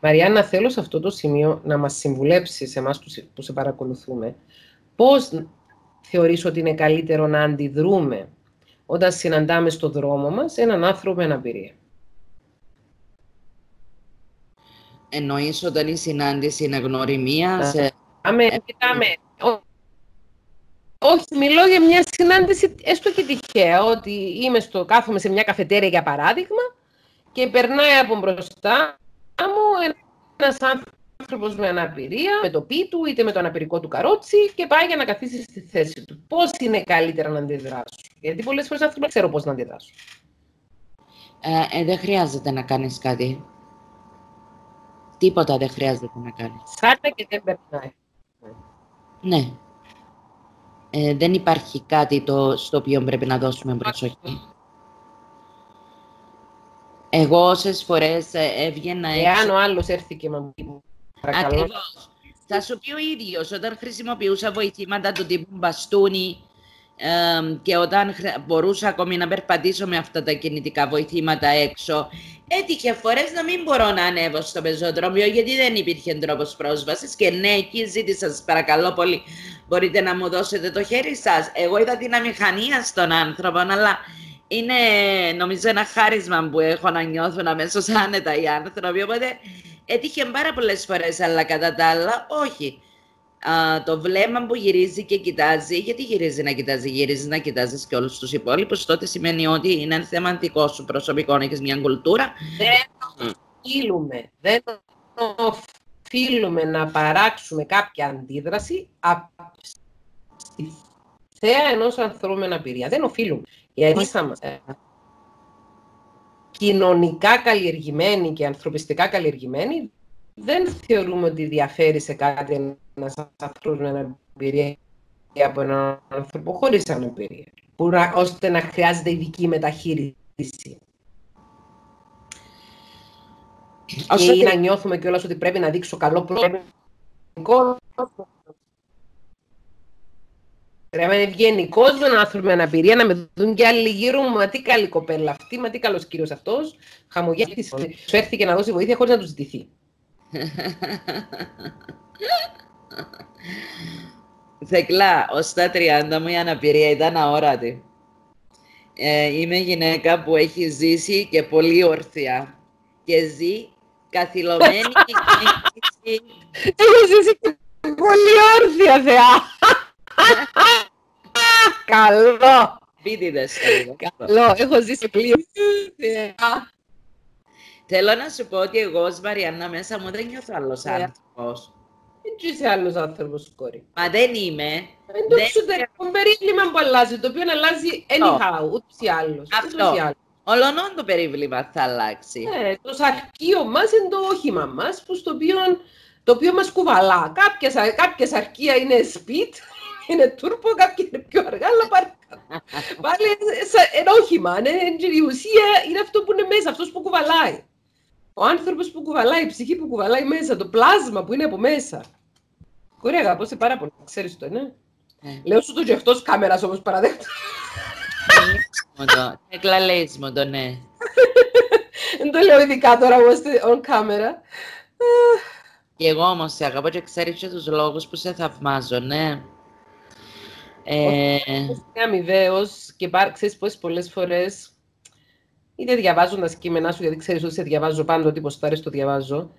Μαριάννα, θέλω σε αυτό το σημείο να μας συμβουλέψεις, εμάς που σε παρακολουθούμε, πώς θεωρείς ότι είναι καλύτερο να αντιδρούμε όταν συναντάμε στο δρόμο μας έναν άνθρωπο με αναπηρία. Εννοείς όταν η συνάντηση είναι γνωριμία σε... Άμε, κοιτάμε, όχι, μιλώ για μια συνάντηση έστω και τυχαία, ότι είμαι στο, κάθομαι σε μια καφετέρια για παράδειγμα και περνάει από μπροστά μου ένας άνθρωπος με αναπηρία, με το πι του είτε με το αναπηρικό του καρότσι και πάει για να καθίσει στη θέση του. Πώς είναι καλύτερα να αντιδράσω. Γιατί πολλές φορές άνθρωποι δεν ξέρω πώς να αντιδράσω. Ε, ε, δεν χρειάζεται να κάνεις κάτι. Τίποτα δεν χρειάζεται να κάνεις. Σάρτα και δεν περνάει. Ναι. Ε, δεν υπάρχει κάτι το, στο οποίο πρέπει να δώσουμε προσοχή. Εγώ όσες φορές ε, έβγαινα έξω... Εάν ο άλλος έρθει και με Ακριβώς. Θα σου πει ο ίδιος, όταν χρησιμοποιούσα βοηθήματα του τύπου μπαστούνι και όταν μπορούσα ακόμη να περπατήσω με αυτά τα κινητικά βοηθήματα έξω, έτυχε φορές να μην μπορώ να ανέβω στο πεζοδρόμιο γιατί δεν υπήρχε τρόπος πρόσβασης. Και ναι, εκεί ζήτησα, σας παρακαλώ πολύ, μπορείτε να μου δώσετε το χέρι σας. Εγώ είδα την αμηχανία στον άνθρωπο, αλλά είναι νομίζω ένα χάρισμα που έχω να νιώθουν αμέσως άνετα οι άνθρωποι. Οπότε έτυχε πάρα πολλές φορές, αλλά κατά τα άλλα, όχι. Α, το βλέμμα που γυρίζει και κοιτάζει, γιατί γυρίζει να κοιτάζει, γυρίζει να κοιτάζεις και όλους τους υπόλοιπους, τότε σημαίνει ότι είναι ένα θέμα δικό σου προσωπικό, έχεις μια κουλτούρα. Δεν οφείλουμε, δεν οφείλουμε να παράξουμε κάποια αντίδραση στη θέα ενός ανθρώπου με αναπηρία. Δεν οφείλουμε. Γιατί είμαστε κοινωνικά καλλιεργημένοι και ανθρωπιστικά καλλιεργημένοι, δεν θεωρούμε ότι διαφέρει σε κάτι ένας άνθρωπος με αναπηρία από έναν άνθρωπο χωρίς αναπηρία, που να, ώστε να χρειάζεται ειδική μεταχείριση. Ή να νιώθουμε κιόλας ότι πρέπει να δείξω καλό πρόβλημα Πρέπει να είναι ευγενικός με έναν άνθρωπο με αναπηρία, να με δουν και άλλοι γύρω μου. Μα τι καλή κοπέλα αυτή, μα τι καλός κύριος αυτός. Χαμογέλασε. Σου έρθει να δώσει βοήθεια χωρίς να του ζητηθεί. Θεκλά, ως τα 30 μου η αναπηρία ήταν αόρατη. Ε, είμαι γυναίκα που έχει ζήσει και πολύ όρθια. Και ζει καθυλωμένη [laughs] και Έχω ζήσει και πολύ όρθια, θεά. Καλό. Πίτιδες. Καλό. Έχω ζήσει πλοίο. Θέλω να σου πω ότι εγώ ως Μαριάννα μέσα μου δεν νιώθω άλλος ναι. άνθρωπος. Δεν είσαι άλλος άνθρωπος, κόρη. Μα δεν είμαι. Είναι το εξωτερικό περίβλημα που αλλάζει, το οποίο αλλάζει anyhow, ούτως ή άλλως. Αυτό. Ολονών το περίβλημα θα αλλάξει. Ναι, το σαρκείο μας είναι το όχημα μας, που στο οποίο, το οποίο μας κουβαλά. Κάποια, κάποια σαρκία είναι speed, είναι τούρπο, κάποια είναι πιο αργά, αλλά πάλι, πάλι ένα όχημα. Ναι, η ουσία είναι αυτό που είναι μέσα, αυτός που κουβαλάει. Ο άνθρωπος που κουβαλάει, η ψυχή που κουβαλάει μέσα, το πλάσμα που είναι από μέσα. Κορία, αγαπώ σε πάρα πολύ, ξέρεις το, ναι. Ε. Λέω σου το και αυτός κάμερας όμως παραδέχτω. Εκλαλές μου το, ναι. Δεν το λέω ειδικά τώρα όμως on camera. Και εγώ όμως σε αγαπώ και ξέρεις και τους λόγους που σε θαυμάζω, ναι. Ε... αμοιβαίως και ξέρεις πω πολλές φορές είτε διαβάζοντας κείμενά σου, γιατί ξέρεις ότι σε διαβάζω πάντοτε, πω θα το διαβάζω,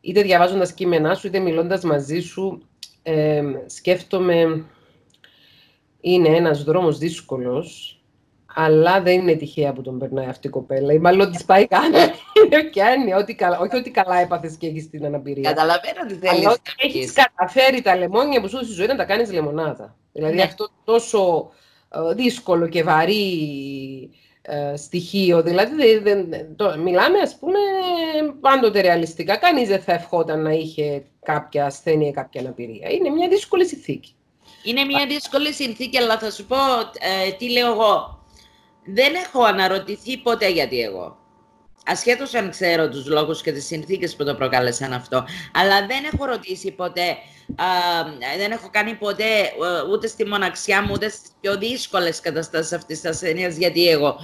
είτε διαβάζοντας κείμενά σου, είτε μιλώντας μαζί σου, ε, σκέφτομαι είναι ένας δρόμος δύσκολος, αλλά δεν είναι τυχαία που τον περνάει αυτή η κοπέλα. Ή μάλλον της πάει κάνει. [laughs] Είναι πιάνει. Ότι καλά, όχι ότι καλά έπαθες και έχεις την αναπηρία. Καταλαβαίνω τι θέλεις. Έχεις καταφέρει τα λεμόνια που σου στη ζωή να τα κάνεις λεμονάδα. Δηλαδή ναι. αυτό τόσο ε, δύσκολο και βαρύ ε, στοιχείο. Δηλαδή, δεν, το, μιλάμε, ας πούμε, πάντοτε ρεαλιστικά. Κανείς δεν θα ευχόταν να είχε κάποια ασθένεια ή κάποια αναπηρία. Είναι μια δύσκολη συνθήκη. Είναι μια δύσκολη συνθήκη, αλλά θα σου πω ε, τι λέω εγώ. Δεν έχω αναρωτηθεί ποτέ γιατί εγώ. Ασχέτως αν ξέρω τους λόγους και τις συνθήκες που το προκάλεσαν αυτό. Αλλά δεν έχω ρωτήσει ποτέ, α, δεν έχω κάνει ποτέ ούτε στη μοναξιά μου, ούτε στις πιο δύσκολες καταστάσεις αυτής της ασθένειας, γιατί εγώ.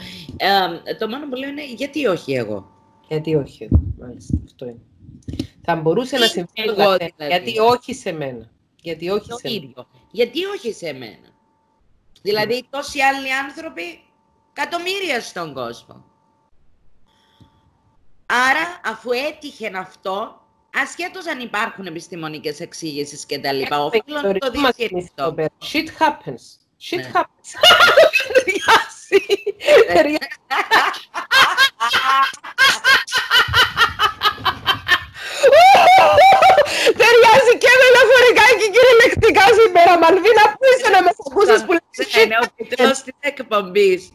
Ε, το μόνο που λέω είναι γιατί όχι εγώ; Γιατί όχι εγώ, μάλιστα, αυτό είναι. Θα μπορούσε να συμβεί εγώ, δηλαδή. γιατί όχι σε μένα. Γιατί όχι το σε μένα. ίδιο. Γιατί όχι σε μένα; Δηλαδή τόσοι άλλοι άνθρωποι, εκατομμύρια στον κόσμο. Άρα, αφού έτυχε αυτό, ασχέτως αν υπάρχουν επιστημονικές εξήγησεις και τα λοιπά, οφείλω να το Μας διαχειριστώ. πέρα. Shit happens. Shit Ναι. happens. Ταιριάζει. [laughs] Ταιριάζει. Ταιριάζει και μεταφορικά και κυριολεκτικά σήμερα. Μαλβίνα, πού είσαι να με ακούσεις που λες shit Είναι ο τίτλος της εκπομπής.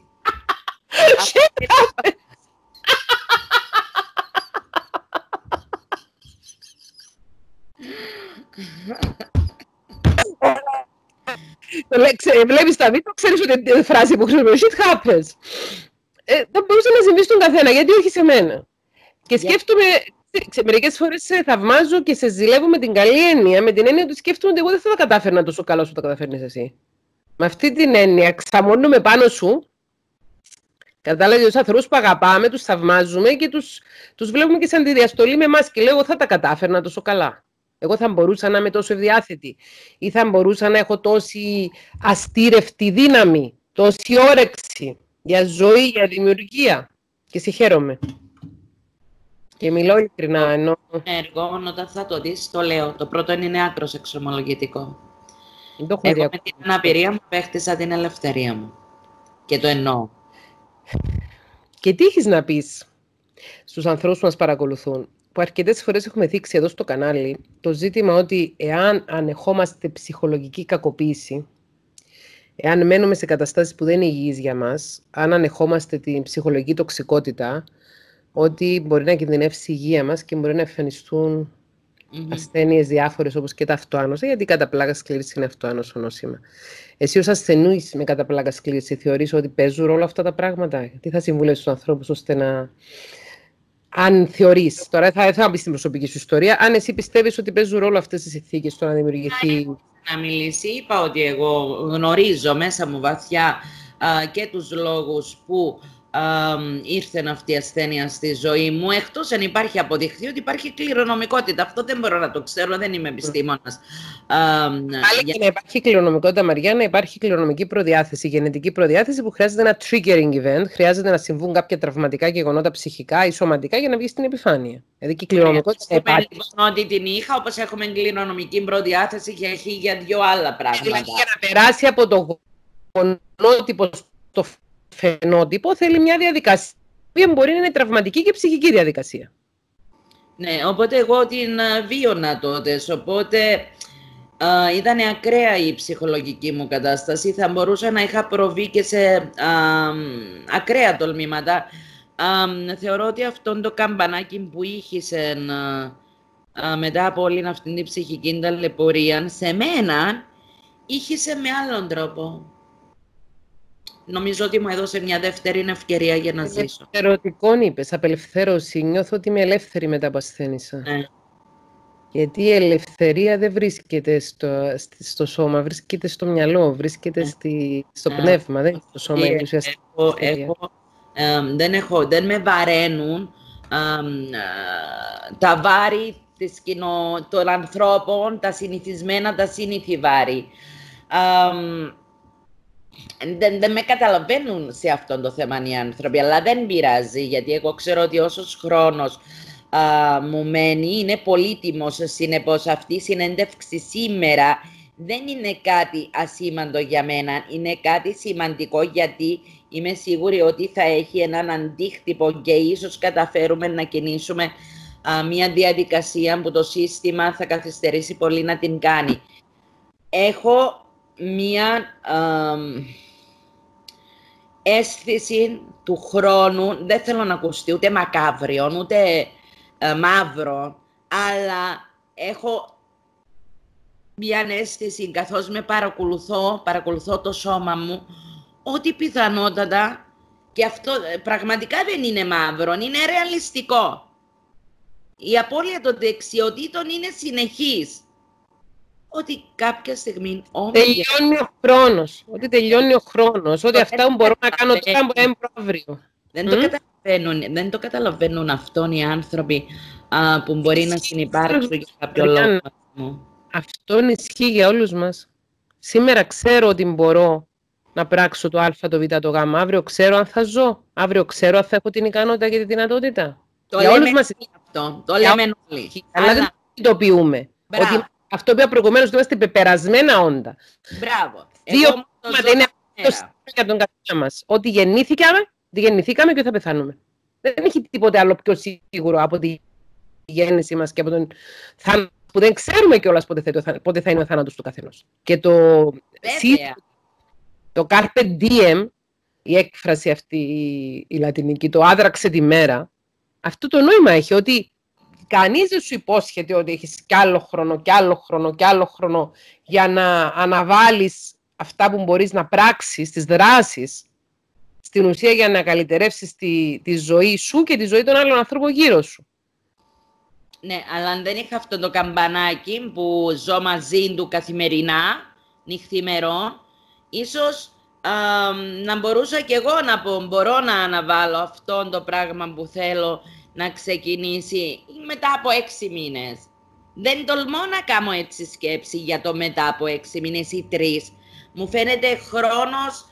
shit happens. Το λέει, ξέ- Βλέπεις τα βίντεο, ξέρεις ότι είναι η φράση που χρησιμοποιώ. Shit happens. Ε, δεν μπορούσε να συμβεί στον καθένα, γιατί όχι σε μένα. Και Για- σκέφτομαι, ξέ, μερικές φορές σε θαυμάζω και σε ζηλεύω με την καλή έννοια, με την έννοια ότι σκέφτομαι ότι εγώ δεν θα τα κατάφερνα τόσο καλά όσο τα καταφέρνεις εσύ. Με αυτή την έννοια, ξαμώνουμε πάνω σου, Κατάλαβες τους ανθρώπους που αγαπάμε, τους θαυμάζουμε και τους τους βλέπουμε και σαν τη διαστολή με εμάς. Και λέω, εγώ θα τα κατάφερνα τόσο καλά. Εγώ θα μπορούσα να είμαι τόσο ευδιάθετη ή θα μπορούσα να έχω τόση αστήρευτη δύναμη, τόση όρεξη για ζωή, για δημιουργία. Και σε χαίρομαι. Και μιλώ ειλικρινά, ενώ Έργο, όταν θα το δεις, το λέω. Το πρώτο είναι άκρος εξομολογητικό. δεν το έχουμε Εγώ δει με την αναπηρία μου παίχτησα την ελευθερία μου. Και το εννοώ. Και τι έχεις να πεις στους ανθρώπους που μας παρακολουθούν, που αρκετές φορές έχουμε δείξει εδώ στο κανάλι, το ζήτημα ότι εάν ανεχόμαστε ψυχολογική κακοποίηση, εάν μένουμε σε καταστάσεις που δεν είναι υγιείς για μας, αν ανεχόμαστε την ψυχολογική τοξικότητα, ότι μπορεί να κινδυνεύσει η υγεία μας και μπορεί να εμφανιστούν Μμμ. ασθένειες διάφορες όπως και τα αυτοάνωσα, γιατί η καταπλάκα σκλήρηση είναι αυτοάνωσο νόσημα. Εσύ ως ασθενούς με καταπλάκα σκλήρηση θεωρείς ότι παίζουν ρόλο αυτά τα πράγματα; Τι θα συμβουλεύσεις τους ανθρώπους ώστε να... Αν θεωρείς, τώρα θα ήθελα να πεις την προσωπική σου ιστορία, αν εσύ πιστεύεις ότι παίζουν ρόλο αυτές τις συνθήκες στο να δημιουργηθεί... να μιλήσει. Είπα ότι εγώ γνωρίζω μέσα μου βαθιά α, και τους λόγους που α, ήρθε αυτή η ασθένεια στη ζωή μου, εκτός αν υπάρχει αποδειχθεί ότι υπάρχει κληρονομικότητα. Αυτό δεν μπορώ να το ξέρω, δεν είμαι επιστήμονας. Α, Πάλι για- και να υπάρχει κληρονομικότητα, Μαριά, να υπάρχει κληρονομική προδιάθεση, γενετική προδιάθεση που χρειάζεται ένα triggering event, χρειάζεται να συμβούν κάποια τραυματικά γεγονότα ψυχικά ή σωματικά για να βγει στην επιφάνεια. Δηλαδή και η κληρονομικότητα να Πούμε υπάρχει. λοιπόν ότι την είχα, όπως έχουμε κληρονομική προδιάθεση και έχει για δύο άλλα πράγματα. Δηλαδή για να περάσει από το γονότυπο στο φαινότυπο θέλει μια διαδικασία που μπορεί να είναι τραυματική και ψυχική διαδικασία. Ναι, οπότε εγώ την α, βίωνα τότε, οπότε α, ήταν ακραία η ψυχολογική μου κατάσταση. Θα μπορούσα να είχα προβεί και σε α, ακραία τολμήματα. Α, θεωρώ ότι αυτό το καμπανάκι που είχε μετά από όλη αυτή την ψυχική ταλαιπωρία, σε μένα είχε με άλλον τρόπο. Νομίζω ότι μου έδωσε μια δεύτερη ευκαιρία για να ζήσω. Ερωτικών είπες, απελευθέρωση. Νιώθω ότι είμαι ελεύθερη μετά που ασθένησα. Ναι. Γιατί η ελευθερία δεν βρίσκεται στο, στη- στο σώμα, βρίσκεται στο μυαλό, βρίσκεται στη, στο Ναι. πνεύμα, δεν είναι στο σώμα. η Ε, ουσιαστική έχω, ελευθερία. έχω, εμ, δεν, έχω, δεν με βαραίνουν εμ, ε, τα βάρη της κοινο, των ανθρώπων, τα συνηθισμένα, τα σύνηθι βάρη. Εμ, δεν, δεν με καταλαβαίνουν σε αυτό το θέμα οι άνθρωποι, αλλά δεν πειράζει, γιατί εγώ ξέρω ότι όσος χρόνος α, μου μένει είναι πολύτιμος, συνεπώς αυτή η συνέντευξη σήμερα δεν είναι κάτι ασήμαντο για μένα, είναι κάτι σημαντικό γιατί είμαι σίγουρη ότι θα έχει έναν αντίκτυπο και ίσως καταφέρουμε να κινήσουμε α, μια διαδικασία που το σύστημα θα καθυστερήσει πολύ να την κάνει. Έχω μια αμ, αίσθηση του χρόνου, δεν θέλω να ακουστεί ούτε μακάβριο, ούτε ε, μαύρο, αλλά έχω μια αίσθηση καθώς με παρακολουθώ, παρακολουθώ το σώμα μου, ότι πιθανότατα, και αυτό ε, πραγματικά δεν είναι μαύρο, είναι ρεαλιστικό. Η απώλεια των δεξιοτήτων είναι συνεχής. Ότι κάποια στιγμή όμως... Τελειώνει ο χρόνος. Ότι τελειώνει ο χρόνος. Ότι αυτά που μπορώ να κάνω τώρα μπορεί να είναι αύριο. Δεν το, Μμ. καταλαβαίνουν, δεν το καταλαβαίνουν αυτόν οι άνθρωποι α, που μπορεί να συνεπάρξουν για κάποιο Ριάννα. λόγο. μου. αυτό ισχύει για όλους μας. Σήμερα ξέρω ότι μπορώ να πράξω το α, το β, το γ. Αύριο ξέρω αν θα ζω. Αύριο ξέρω αν θα έχω την ικανότητα και τη δυνατότητα. Το για λέμε μας... αυτό. Το λέμε όλοι. Αλλά δεν το συνειδητοποιούμε. Ότι αυτό που είπα προηγουμένως, ότι είμαστε πεπερασμένα όντα. Μπράβο. Δύο πράγματα είναι αυτό για τον καθένα μας. Ότι γεννήθηκαμε, ότι γεννηθήκαμε και θα πεθάνουμε. Δεν έχει τίποτε άλλο πιο σίγουρο από τη γέννηση μας και από τον θάνατο που δεν ξέρουμε κιόλας πότε, πότε θα είναι ο θάνατος του καθενός. Και το, το carpe diem, η έκφραση αυτή η λατινική, το άδραξε τη μέρα, αυτό το νόημα έχει ότι κανείς δεν σου υπόσχεται ότι έχεις κι άλλο χρόνο, κι άλλο χρόνο, κι άλλο χρόνο για να αναβάλεις αυτά που μπορείς να πράξεις, τις δράσεις, στην ουσία για να καλυτερεύσεις τη, τη ζωή σου και τη ζωή των άλλων ανθρώπων γύρω σου. Ναι, αλλά αν δεν είχα αυτό το καμπανάκι που ζω μαζί του καθημερινά, νυχθημερών, ίσως να μπορούσα κι εγώ να πω, μπορώ να αναβάλω αυτό το πράγμα που θέλω να ξεκινήσει μετά από έξι μήνες. Δεν τολμώ να κάνω έτσι σκέψη για το μετά από έξι μήνες ή τρεις. Μου φαίνεται χρόνος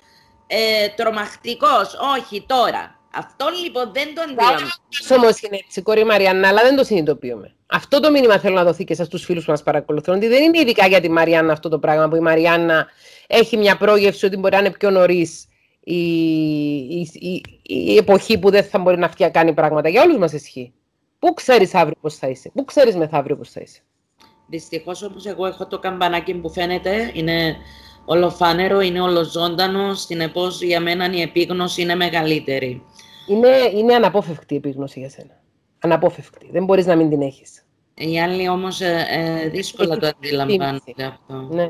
ε, τρομακτικός. Όχι τώρα. Αυτό λοιπόν δεν το αντιλαμβάνω. Όμω είναι έτσι, κόρη Μαριάννα, αλλά δεν το συνειδητοποιούμε. Αυτό το μήνυμα θέλω να δοθεί και σε τους φίλους που μας παρακολουθούν. Ότι δεν είναι ειδικά για τη Μαριάννα αυτό το πράγμα που η Μαριάννα έχει μια πρόγευση ότι μπορεί να είναι πιο νωρίς η, η, η, η, εποχή που δεν θα μπορεί να κάνει πράγματα. Για όλους μας ισχύει. Πού ξέρεις αύριο πώς θα είσαι, Πού ξέρεις μεθαύριο πώς θα είσαι. Δυστυχώς όμω εγώ έχω το καμπανάκι που φαίνεται, είναι ολοφάνερο, είναι ολοζώντανο. Συνεπώς για μένα η επίγνωση είναι μεγαλύτερη. Είναι, είναι αναπόφευκτη η επίγνωση για σένα. Αναπόφευκτη. Δεν μπορείς να μην την έχεις. Οι άλλοι όμως ε, ε, δύσκολα το αντιλαμβάνονται αυτό. Ναι.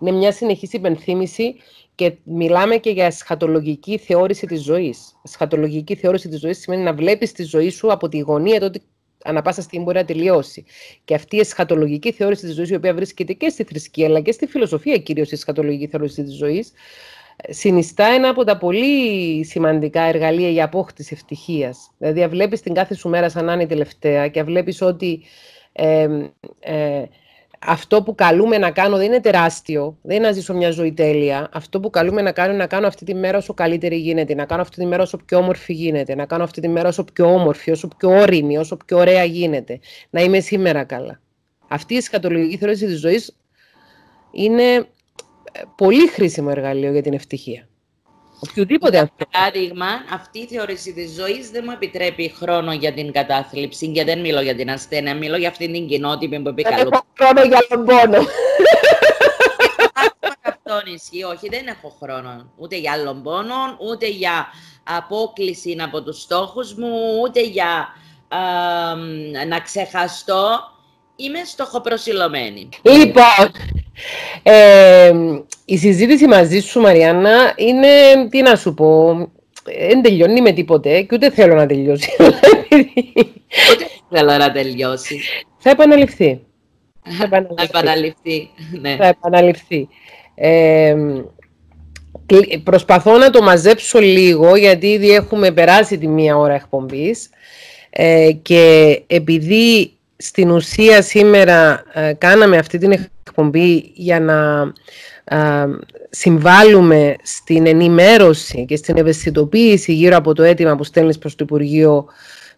Είναι μια συνεχής υπενθύμηση και μιλάμε και για σχατολογική θεώρηση της ζωής. Σχατολογική θεώρηση της ζωής σημαίνει να βλέπεις τη ζωή σου από τη γωνία τότε ανά πάσα στιγμή μπορεί να τελειώσει. Και αυτή η εσχατολογική θεώρηση της ζωής, η οποία βρίσκεται και στη θρησκεία, αλλά και στη φιλοσοφία κυρίως, η εσχατολογική θεώρηση της ζωής, συνιστά ένα από τα πολύ σημαντικά εργαλεία για απόκτηση ευτυχίας. Δηλαδή, βλέπεις την κάθε σου μέρα σαν να είναι η τελευταία και βλέπεις ότι ε, ε, αυτό που καλούμε να κάνω δεν είναι τεράστιο, δεν είναι να ζήσω μια ζωή τέλεια. Αυτό που καλούμε να κάνω είναι να κάνω αυτή τη μέρα όσο καλύτερη γίνεται, να κάνω αυτή τη μέρα όσο πιο όμορφη γίνεται, να κάνω αυτή τη μέρα όσο πιο όμορφη, όσο πιο όρημη, όσο πιο ωραία γίνεται. Να είμαι σήμερα καλά. Αυτή η σχατολογική θεώρηση της ζωής είναι πολύ χρήσιμο εργαλείο για την ευτυχία. Οποιοδήποτε Για παράδειγμα, αυτή η θεώρηση της ζωής δεν μου επιτρέπει χρόνο για την κατάθλιψη και δεν μιλώ για την ασθένεια, μιλώ για αυτήν την κοινότητα που επικαλούμε. Δεν έχω χρόνο για τον πόνο. Αυτό ισχύει, όχι, δεν έχω χρόνο ούτε για άλλον πόνο, ούτε για απόκληση από τους στόχους μου, ούτε για να ξεχαστώ. Είμαι στοχοπροσιλωμένη. Λοιπόν, ε, η συζήτηση μαζί σου, Μαριάννα, είναι, τι να σου πω, δεν τελειώνει με τίποτε και ούτε θέλω να τελειώσει. Ούτε θέλω να τελειώσει. Θα επαναληφθεί. Θα επαναληφθεί. Ναι. Θα επαναληφθεί. Ε, προσπαθώ να το μαζέψω λίγο γιατί ήδη έχουμε περάσει τη μία ώρα εκπομπής ε, και επειδή στην ουσία σήμερα ε, κάναμε αυτή την εκπομπή για να ε, συμβάλλουμε στην ενημέρωση και στην ευαισθητοποίηση γύρω από το αίτημα που στέλνεις προς το Υπουργείο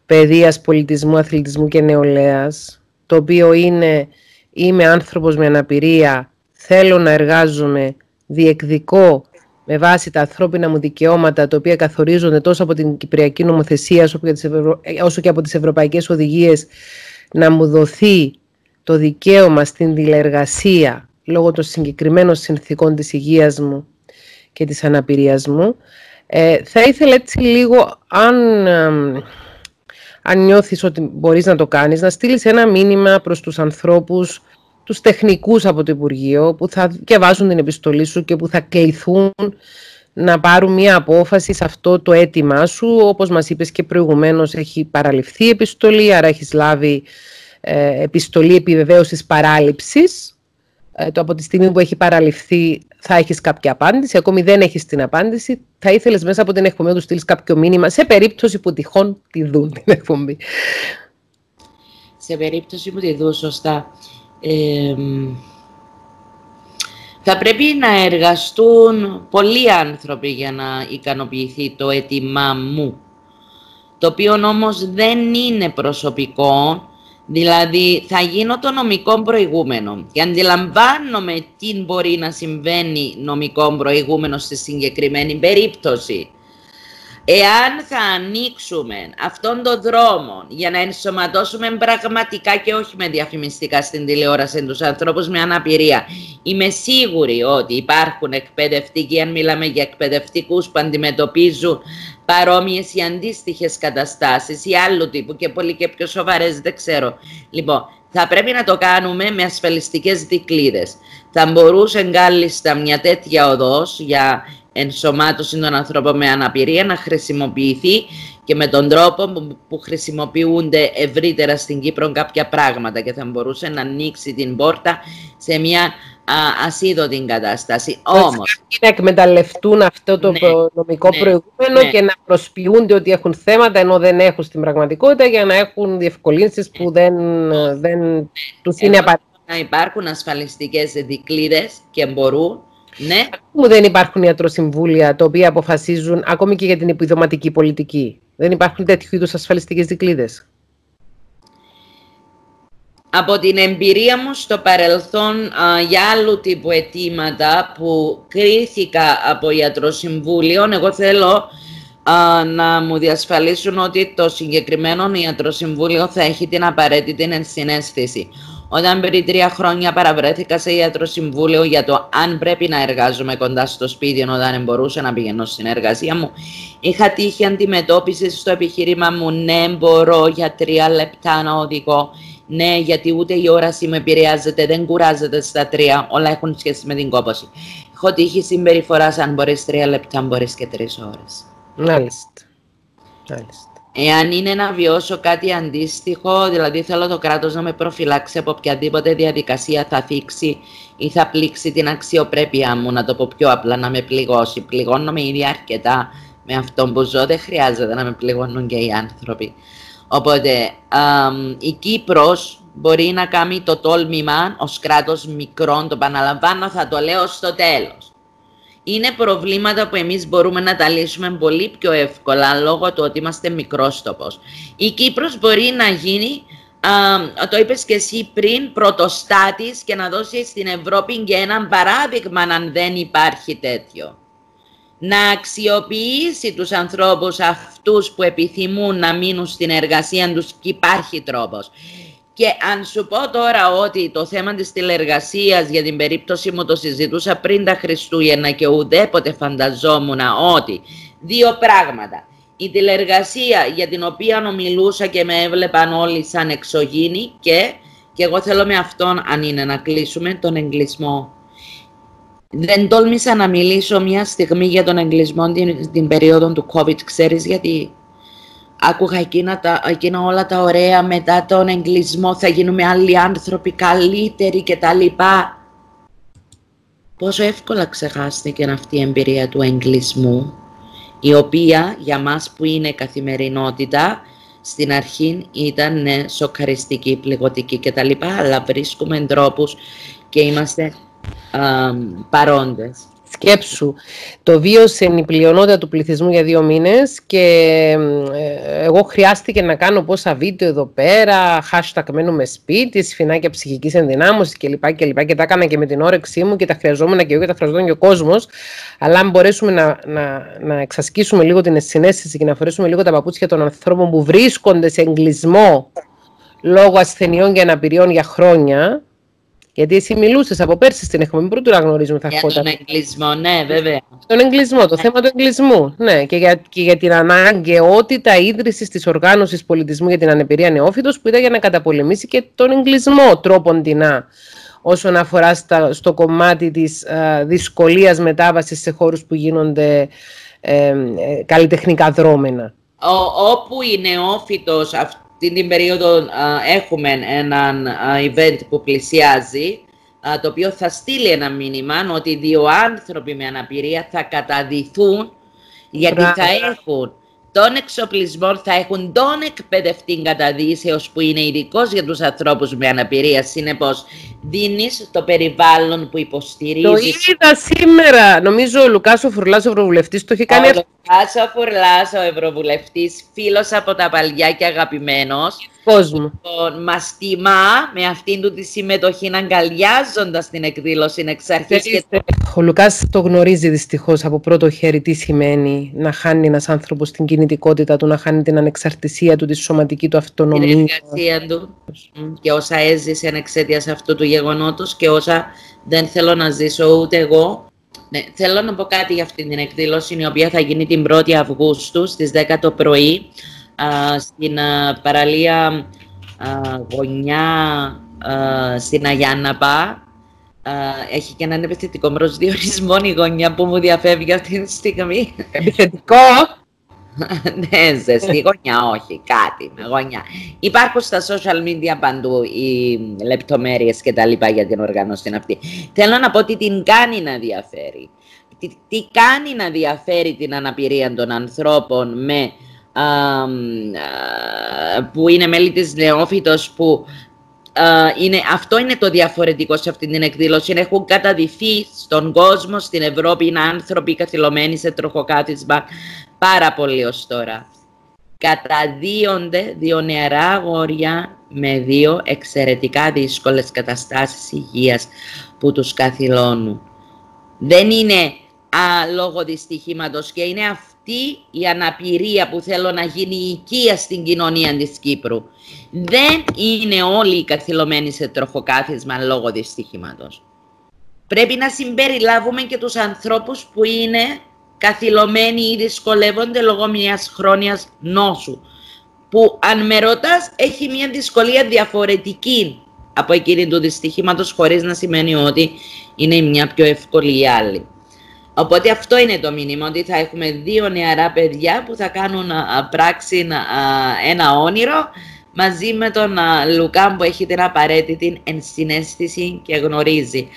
Παιδείας, Πολιτισμού, Αθλητισμού και Νεολαίας, το οποίο είναι «Είμαι άνθρωπος με αναπηρία, θέλω να εργάζομαι, διεκδικώ με βάση τα ανθρώπινα μου δικαιώματα, τα οποία καθορίζονται τόσο από την Κυπριακή νομοθεσία όσο και από τις ευρωπαϊκές οδηγίες να μου δοθεί το δικαίωμα στην τηλεργασία λόγω των συγκεκριμένων συνθήκων της υγείας μου και της αναπηρίας μου. Ε, θα ήθελα έτσι λίγο, αν, αν νιώθεις ότι μπορείς να το κάνεις, να στείλεις ένα μήνυμα προς τους ανθρώπους, τους τεχνικούς από το Υπουργείο, που θα διαβάσουν την επιστολή σου και που θα κληθούν να πάρουν μια απόφαση σε αυτό το αίτημά σου. Όπως μας είπες και προηγουμένως έχει παραληφθεί η επιστολή, άρα έχεις λάβει ε, επιστολή επιβεβαίωσης παράληψης. Ε, το από τη στιγμή που έχει παραληφθεί θα έχεις κάποια απάντηση. Ακόμη δεν έχεις την απάντηση. Θα ήθελες μέσα από την εκπομπή να του στείλεις κάποιο μήνυμα σε περίπτωση που τυχόν τη δουν την εκπομπή. Σε περίπτωση που τη δουν, σωστά. θα πρέπει να εργαστούν πολλοί άνθρωποι για να ικανοποιηθεί το αίτημά μου, το οποίο όμως δεν είναι προσωπικό, δηλαδή θα γίνω το νομικό προηγούμενο και αντιλαμβάνομαι τι μπορεί να συμβαίνει νομικό προηγούμενο στη συγκεκριμένη περίπτωση. Εάν θα ανοίξουμε αυτόν τον δρόμο για να ενσωματώσουμε πραγματικά και όχι με διαφημιστικά στην τηλεόραση τους ανθρώπους με αναπηρία, είμαι σίγουρη ότι υπάρχουν εκπαιδευτικοί, αν μιλάμε για εκπαιδευτικούς που αντιμετωπίζουν παρόμοιες ή αντίστοιχες καταστάσεις ή άλλου τύπου και πολύ και πιο σοβαρές, δεν ξέρω. Λοιπόν, θα πρέπει να το κάνουμε με ασφαλιστικές δικλείδες. Θα μπορούσε κάλλιστα μια τέτοια οδός για ενσωμάτωση των ανθρώπων με αναπηρία να χρησιμοποιηθεί και με τον τρόπο που χρησιμοποιούνται ευρύτερα στην Κύπρο κάποια πράγματα και θα μπορούσε να ανοίξει την πόρτα σε μια α, ασίδωτη κατάσταση. Όμως... Να εκμεταλλευτούν αυτό το ναι, νομικό ναι, προηγούμενο ναι. και να προσποιούνται ότι έχουν θέματα ενώ δεν έχουν στην πραγματικότητα για να έχουν διευκολύνσεις που δεν, δεν τους είναι απαραίτητες. Να υπάρχουν ασφαλιστικές δικλείδες και μπορούν ναι. Μου δεν υπάρχουν ιατροσυμβούλια τα οποία αποφασίζουν ακόμη και για την επιδοματική πολιτική. Δεν υπάρχουν τέτοιου είδους ασφαλιστικές δικλείδε. Από την εμπειρία μου στο παρελθόν για άλλου τύπου αιτήματα που κρίθηκα από ιατροσυμβούλιο, εγώ θέλω να μου διασφαλίσουν ότι το συγκεκριμένο ιατροσυμβούλιο θα έχει την απαραίτητη ενσυναίσθηση. Όταν πριν τρία χρόνια παραβρέθηκα σε ιατροσυμβούλιο για το αν πρέπει να εργάζομαι κοντά στο σπίτι ενώ δεν μπορούσα να πηγαίνω στην εργασία μου, είχα τύχει αντιμετώπισης στο επιχείρημα μου. Ναι, μπορώ για τρία λεπτά να οδηγώ. Ναι, γιατί ούτε η όραση με επηρεάζεται, δεν κουράζεται στα τρία. Όλα έχουν σχέση με την κόπωση. Έχω τύχει συμπεριφοράς αν μπορείς τρία λεπτά, μπορείς και τρεις ώρες. Μάλιστα. Μάλιστα. Εάν είναι να βιώσω κάτι αντίστοιχο, δηλαδή θέλω το κράτος να με προφυλάξει από οποιαδήποτε διαδικασία θα θίξει ή θα πλήξει την αξιοπρέπειά μου, να το πω πιο απλά, να με πληγώσει. Πληγώνομαι ήδη αρκετά με αυτό που ζω, δεν χρειάζεται να με πληγώνουν και οι άνθρωποι. Οπότε η Κύπρος μπορεί να κάνει το τόλμημα ως κράτος μικρό, το επαναλαμβάνω, θα το λέω στο τέλος είναι προβλήματα που εμείς μπορούμε να τα λύσουμε πολύ πιο εύκολα λόγω του ότι είμαστε μικρός τόπος. Η Κύπρος μπορεί να γίνει, α, το είπες και εσύ πριν, πρωτοστάτης και να δώσει στην Ευρώπη και έναν παράδειγμα αν δεν υπάρχει τέτοιο. Να αξιοποιήσει τους ανθρώπους αυτούς που επιθυμούν να μείνουν στην εργασία τους και υπάρχει τρόπος. Και αν σου πω τώρα ότι το θέμα της τηλεργασίας για την περίπτωση μου το συζητούσα πριν τα Χριστούγεννα και ουδέποτε φανταζόμουν ότι δύο πράγματα. Η τηλεργασία για την οποία ομιλούσα και με έβλεπαν όλοι σαν εξωγήινη και, και εγώ θέλω με αυτόν, αν είναι να κλείσουμε, τον εγκλισμό. Δεν τόλμησα να μιλήσω μια στιγμή για τον εγκλισμό την, την περίοδο του COVID, ξέρεις γιατί; Άκουγα εκείνα, τα, εκείνα όλα τα ωραία μετά τον εγκλισμό, θα γίνουμε άλλοι άνθρωποι καλύτεροι κτλ. Πόσο εύκολα ξεχάστηκε αυτή η εμπειρία του εγκλισμού, η οποία για μας που είναι καθημερινότητα, στην αρχή ήταν ναι, σοκαριστική, πληγωτική κτλ. Αλλά βρίσκουμε τρόπους και είμαστε α, παρόντες. Σκέψου, το βίωσε η πλειονότητα του πληθυσμού για δύο μήνες και ε, εγώ χρειάστηκε να κάνω πόσα βίντεο εδώ πέρα, hashtag μένουμε σπίτι, σφινάκια ψυχικής ενδυνάμωσης κλπ. Και, και, και τα έκανα και με την όρεξή μου και τα χρειαζόμουν και εγώ και τα χρειαζόταν και ο κόσμος. Αλλά αν μπορέσουμε να, να, να εξασκήσουμε λίγο την συνέστηση και να φορέσουμε λίγο τα παπούτσια των ανθρώπων που βρίσκονται σε εγκλισμό λόγω ασθενειών και αναπηριών για χρόνια, γιατί εσύ μιλούσες από πέρσι στην εκπομπή, πρώτου να γνωρίζουμε θα Για τον εγκλισμό, ναι, βέβαια. Τον εγκλισμό, το ναι. θέμα του εγκλισμού. Ναι, και για, και για την αναγκαιότητα ίδρυσης της οργάνωσης πολιτισμού για την ανεπηρία νεόφυτος, που ήταν για να καταπολεμήσει και τον εγκλισμό τρόποντινά όσον αφορά στα, στο κομμάτι της α, δυσκολίας μετάβασης σε χώρους που γίνονται ε, ε, καλλιτεχνικά δρόμενα. Ο, όπου η νεόφυτος, την περίοδο έχουμε έναν event που πλησιάζει, το οποίο θα στείλει ένα μήνυμα ότι δύο άνθρωποι με αναπηρία θα καταδυθούν γιατί θα έχουν των εξοπλισμών θα έχουν τον εκπαιδευτή καταδύσεως που είναι ειδικός για τους ανθρώπους με αναπηρία. Συνεπώς, δίνεις το περιβάλλον που υποστηρίζεις. Το είδα σήμερα. Νομίζω ο Λουκάς ο Φουρλάς ο Ευρωβουλευτής το έχει κάνει. Ο Λουκάς ο Φουρλάς ο Ευρωβουλευτής, φίλος από τα παλιά και αγαπημένος. Κόσμο. Λοιπόν, μας τιμά με αυτήν του τη συμμετοχή αγκαλιάζοντας την εκδήλωση εξ αρχής. Και... Ο Λουκάς το γνωρίζει δυστυχώς από πρώτο χέρι τι σημαίνει να χάνει ένας άνθρωπος την κινητικότητα του, να χάνει την ανεξαρτησία του, τη σωματική του αυτονομία. Την εργασία του και όσα έζησε εξαιτία αυτού του γεγονότος και όσα δεν θέλω να ζήσω ούτε εγώ. Ναι, θέλω να πω κάτι για αυτή την εκδήλωση, η οποία θα γίνει την 1η Αυγούστου στις 10 το πρωί στην παραλία γωνιά στην Αγιάνναπα. Έχει και έναν επιθετικό προσδιορισμό η γωνιά που μου διαφεύγει αυτή τη στιγμή. Επιθετικό! ναι, ζεστή γωνιά, όχι, κάτι με γωνιά. Υπάρχουν στα social media παντού οι λεπτομέρειες και τα λοιπά για την οργάνωση αυτή. Θέλω να πω τι την κάνει να διαφέρει. Τι, τι κάνει να διαφέρει την αναπηρία των ανθρώπων με που είναι μέλη της Νεόφυτος που είναι, αυτό είναι το διαφορετικό σε αυτή την εκδήλωση. Έχουν καταδειθεί στον κόσμο, στην Ευρώπη, είναι άνθρωποι καθυλωμένοι σε τροχοκάθισμα πάρα πολύ ως τώρα. Καταδύονται δύο νεαρά αγόρια με δύο εξαιρετικά δύσκολες καταστάσεις υγείας που τους καθυλώνουν. Δεν είναι α, λόγω δυστυχήματος και είναι αυτή η αναπηρία που θέλω να γίνει οικία στην κοινωνία της Κύπρου. Δεν είναι όλοι οι καθυλωμένοι σε τροχοκάθισμα λόγω δυστυχήματος. Πρέπει να συμπεριλάβουμε και τους ανθρώπους που είναι καθυλωμένοι ή δυσκολεύονται λόγω μιας χρόνιας νόσου. Που αν με ρωτάς, έχει μια δυσκολία διαφορετική από εκείνη του δυστυχήματος χωρίς να σημαίνει ότι είναι μια πιο εύκολη η άλλη. Οπότε αυτό είναι το μήνυμα, ότι θα έχουμε δύο νεαρά παιδιά που θα κάνουν πράξη ένα όνειρο μαζί με τον Λουκά που έχει την απαραίτητη ενσυναίσθηση και γνωρίζει.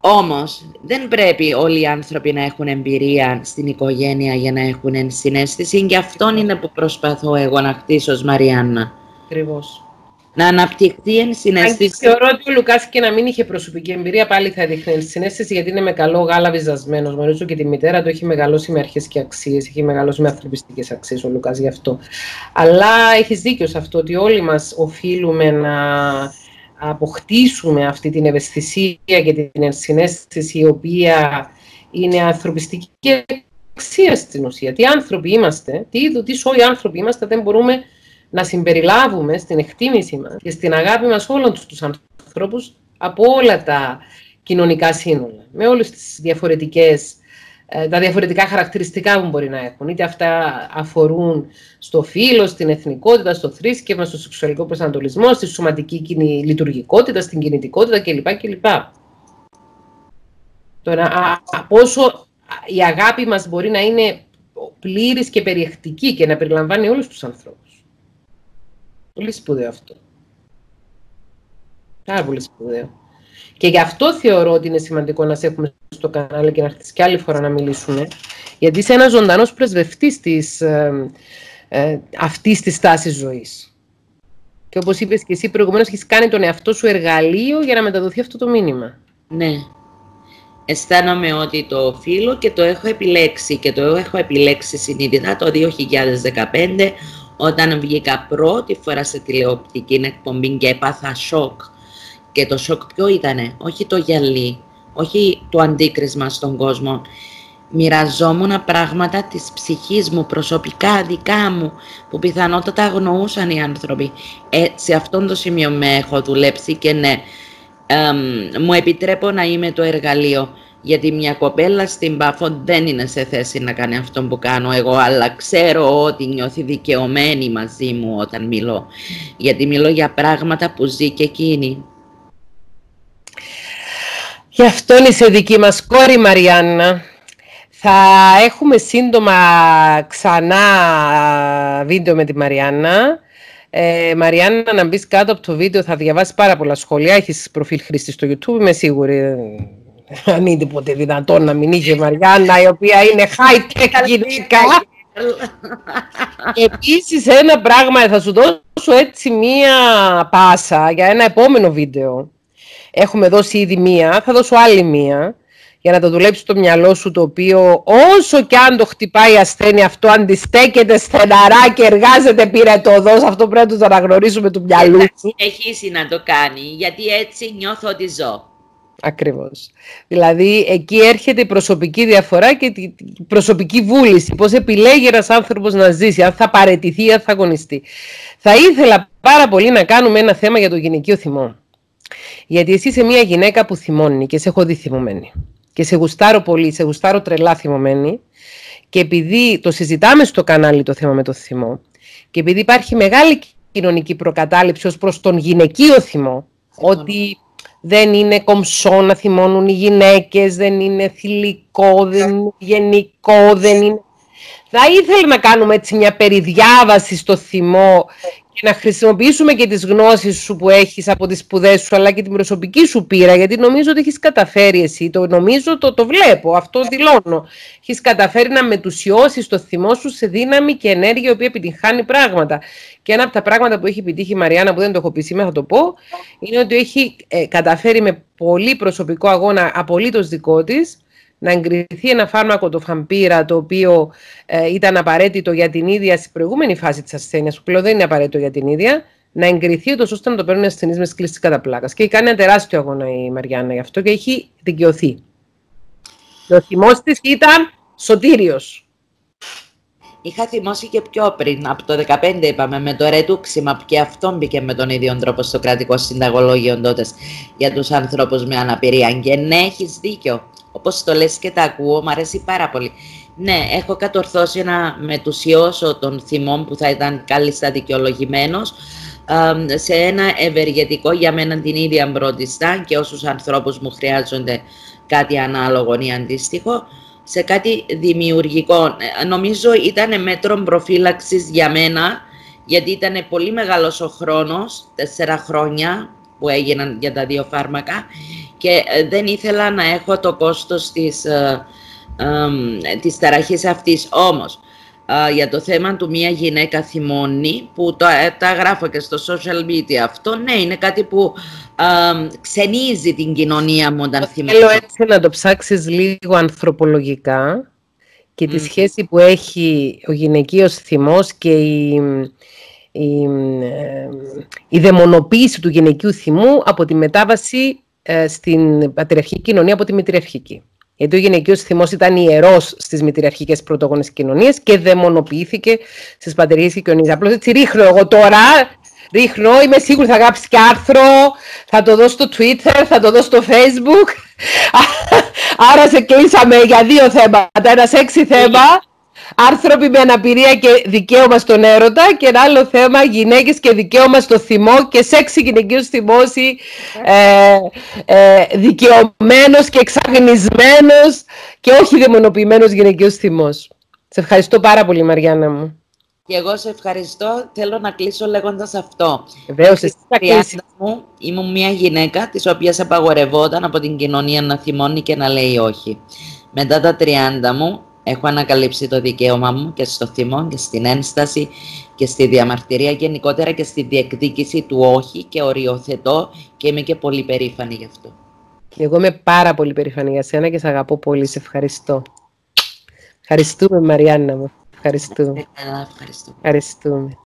Όμως, δεν πρέπει όλοι οι άνθρωποι να έχουν εμπειρία στην οικογένεια για να έχουν ενσυναίσθηση και αυτό είναι που προσπαθώ εγώ να χτίσω ως Μαριάννα. Ακριβώς να αναπτυχθεί ενσυναίσθηση. Θεωρώ ότι ο Λουκάς και να μην είχε προσωπική εμπειρία πάλι θα δείχνει ενσυναίσθηση γιατί είναι με καλό γάλα βυζασμένος. Γνωρίζω και τη μητέρα του έχει μεγαλώσει με αρχές και αξίες, έχει μεγαλώσει με ανθρωπιστικές αξίες ο Λουκάς γι' αυτό. Αλλά έχεις δίκιο σε αυτό ότι όλοι μας οφείλουμε να αποκτήσουμε αυτή την ευαισθησία και την ενσυναίσθηση η οποία είναι ανθρωπιστική αξία στην ουσία. Τι άνθρωποι είμαστε, τι είδου, τι σόι άνθρωποι είμαστε, δεν μπορούμε να συμπεριλάβουμε στην εκτίμηση μας και στην αγάπη μας όλων τους ανθρώπους από όλα τα κοινωνικά σύνολα, με όλες τις διαφορετικές, ε, τα διαφορετικά χαρακτηριστικά που μπορεί να έχουν. Είτε αυτά αφορούν στο φύλλο, στην εθνικότητα, στο θρήσκευμα, στο σεξουαλικό προσανατολισμό, στη σωματική λειτουργικότητα, στην κινητικότητα κλπ. κλπ. Τώρα, πόσο η αγάπη μας μπορεί να είναι πλήρης και περιεκτική και να περιλαμβάνει όλους τους ανθρώπους. Πολύ σπουδαίο αυτό. Πάρα πολύ σπουδαίο. Και γι' αυτό θεωρώ ότι είναι σημαντικό να σε έχουμε στο κανάλι και να έρθεις και άλλη φορά να μιλήσουμε. Γιατί είσαι ένας ζωντανός πρεσβευτής της, ε, ε, αυτής της τάσης ζωής. Και όπως είπες και εσύ προηγουμένως, έχεις κάνει τον εαυτό σου εργαλείο για να μεταδοθεί αυτό το μήνυμα. Ναι. Αισθάνομαι ότι το οφείλω και το έχω επιλέξει και το έχω επιλέξει συνειδητά το 2015 όταν βγήκα πρώτη φορά σε τηλεοπτική εκπομπή και έπαθα σοκ. Και το σοκ ποιο ήτανε, όχι το γυαλί, όχι το αντίκρισμα στον κόσμο. Μοιραζόμουν πράγματα της ψυχής μου, προσωπικά, δικά μου, που πιθανότατα αγνοούσαν οι άνθρωποι. Ε, σε αυτόν το σημείο με έχω δουλέψει και ναι, μου επιτρέπω να είμαι το εργαλείο γιατί μια κοπέλα στην Πάφο δεν είναι σε θέση να κάνει αυτό που κάνω εγώ, αλλά ξέρω ότι νιώθει δικαιωμένη μαζί μου όταν μιλώ, γιατί μιλώ για πράγματα που ζει και εκείνη. Γι' αυτό είσαι δική μας κόρη Μαριάννα. Θα έχουμε σύντομα ξανά βίντεο με τη Μαριάννα. Ε, Μαριάννα, να μπεις κάτω από το βίντεο, θα διαβάσεις πάρα πολλά σχόλια. Έχεις προφίλ χρήστη στο YouTube, είμαι σίγουρη [laughs] αν είναι ποτέ δυνατόν να μην είχε Μαριάννα, η οποία είναι high-tech γυναίκα. Επίσης ένα πράγμα, θα σου δώσω έτσι μία πάσα για ένα επόμενο βίντεο. Έχουμε δώσει ήδη μία, θα δώσω άλλη μία για να το δουλέψει το μυαλό σου το οποίο όσο και αν το χτυπάει η ασθένεια αυτό αντιστέκεται στεναρά και εργάζεται πυρετοδός αυτό πρέπει να το αναγνωρίσουμε του μυαλού σου. Έχει να το κάνει γιατί έτσι νιώθω ότι ζω. Ακριβώς. Δηλαδή εκεί έρχεται η προσωπική διαφορά και η προσωπική βούληση. Πώς επιλέγει ένας άνθρωπος να ζήσει, αν θα παρετηθεί ή αν θα αγωνιστεί. Θα ήθελα πάρα πολύ να κάνουμε ένα θέμα για το γυναικείο θυμό. Γιατί εσύ είσαι μια γυναίκα που θυμώνει και σε έχω δει θυμωμένη. Και σε γουστάρω πολύ, σε γουστάρω τρελά θυμωμένη. Και επειδή το συζητάμε στο κανάλι το θέμα με το θυμό, και επειδή υπάρχει μεγάλη κοινωνική προκατάληψη ως προς τον γυναικείο θυμό, ότι δεν είναι κομψό να θυμώνουν οι γυναίκες, δεν είναι θηλυκό, δεν είναι γενικό, δεν είναι... Θα ήθελα να κάνουμε έτσι μια περιδιάβαση στο θυμό και να χρησιμοποιήσουμε και τις γνώσεις σου που έχεις από τις σπουδές σου αλλά και την προσωπική σου πείρα γιατί νομίζω ότι έχεις καταφέρει εσύ, το νομίζω, το, το βλέπω, αυτό δηλώνω. Έχεις καταφέρει να μετουσιώσεις το θυμό σου σε δύναμη και ενέργεια η οποία επιτυγχάνει πράγματα. Και ένα από τα πράγματα που έχει επιτύχει η Μαριάννα που δεν το έχω πει σήμερα θα το πω είναι ότι έχει ε, καταφέρει με πολύ προσωπικό αγώνα απολύτως δικό της να εγκριθεί ένα φάρμακο, το φαμπύρα, το οποίο ε, ήταν απαραίτητο για την ίδια στην προηγούμενη φάση της ασθένειας, που πλέον δεν είναι απαραίτητο για την ίδια, να εγκριθεί ούτως ώστε να το παίρνουν ασθενείς μες σκλήση κατά πλάκα. Και έχει κάνει ένα τεράστιο αγώνα η Μαριάννα γι' αυτό και έχει δικαιωθεί. Ο θυμός της ήταν σωτήριος. Είχα θυμώσει και πιο πριν, από το 2015 είπαμε, με το ρετούξιμα που και αυτό μπήκε με τον ίδιο τρόπο στο κρατικό συνταγολόγιο τότε για τους ανθρώπους με αναπηρία. Και ναι, έχεις δίκιο όπως το λες και τα ακούω, μου αρέσει πάρα πολύ. Ναι, έχω κατορθώσει να μετουσιώσω τον θυμό που θα ήταν κάλλιστα δικαιολογημένος σε ένα ευεργετικό για μένα την ίδια μπροντιστά και όσους ανθρώπους μου χρειάζονται κάτι ανάλογο ή αντίστοιχο, σε κάτι δημιουργικό. Ε, νομίζω ήταν μέτρο προφύλαξης για μένα, γιατί ήταν πολύ μεγάλος ο χρόνος, τέσσερα χρόνια που έγιναν για τα δύο φάρμακα και ε, δεν ήθελα να έχω το κόστος της, ε, ε, της ταραχής αυτής. Όμως, για το θέμα του μία γυναίκα θυμώνει, που το, τα γράφω και στο social media, αυτό ναι, είναι κάτι που ξενίζει την κοινωνία μου όταν θυμώνει. Θέλω έτσι να το ψάξεις λίγο ανθρωπολογικά και τη σχέση που έχει ο γυναικείος θυμός και η, η, η δαιμονοποίηση του γυναικείου θυμού από τη μετάβαση ε, στην πατριαρχική κοινωνία από τη μητριαρχική. Γιατί ο γυναικείος θυμός ήταν ιερός στις μητριαρχικές πρωτόγονες κοινωνίες και δαιμονοποιήθηκε στις πατριαρχικές κοινωνίες. Απλώς έτσι ρίχνω εγώ τώρα. Ρίχνω, είμαι σίγουρη θα γράψεις και άρθρο, θα το δω στο Twitter, θα το δω στο Facebook. [laughs] Άρα σε κλείσαμε για δύο θέματα. Ένα σεξι θέμα άνθρωποι με αναπηρία και δικαίωμα στον έρωτα και ένα άλλο θέμα γυναίκες και δικαίωμα στο θυμό και σεξι γυναικείος θυμός ή ε, ε, δικαιωμένος και εξαγνισμένος και όχι δαιμονοποιημένος γυναικείος θυμός. Σε ευχαριστώ πάρα πολύ Μαριάννα μου. Και εγώ σε ευχαριστώ. Θέλω να κλείσω λέγοντας αυτό. Βεβαίως, εσύ θα κλείσεις. Μου, ήμουν μια γυναίκα της οποίας απαγορευόταν από την κοινωνία να θυμώνει και να λέει όχι. Μετά τα 30 μου Έχω ανακαλύψει το δικαίωμα μου και στο θυμό και στην ένσταση και στη διαμαρτυρία γενικότερα και στη διεκδίκηση του όχι και οριοθετώ και είμαι και πολύ περήφανη γι' αυτό. Και εγώ είμαι πάρα πολύ περήφανη για σένα και σε αγαπώ πολύ. Σε ευχαριστώ. Ευχαριστούμε Μαριάννα μου. Ευχαριστούμε. Ευχαριστούμε. Ευχαριστούμε.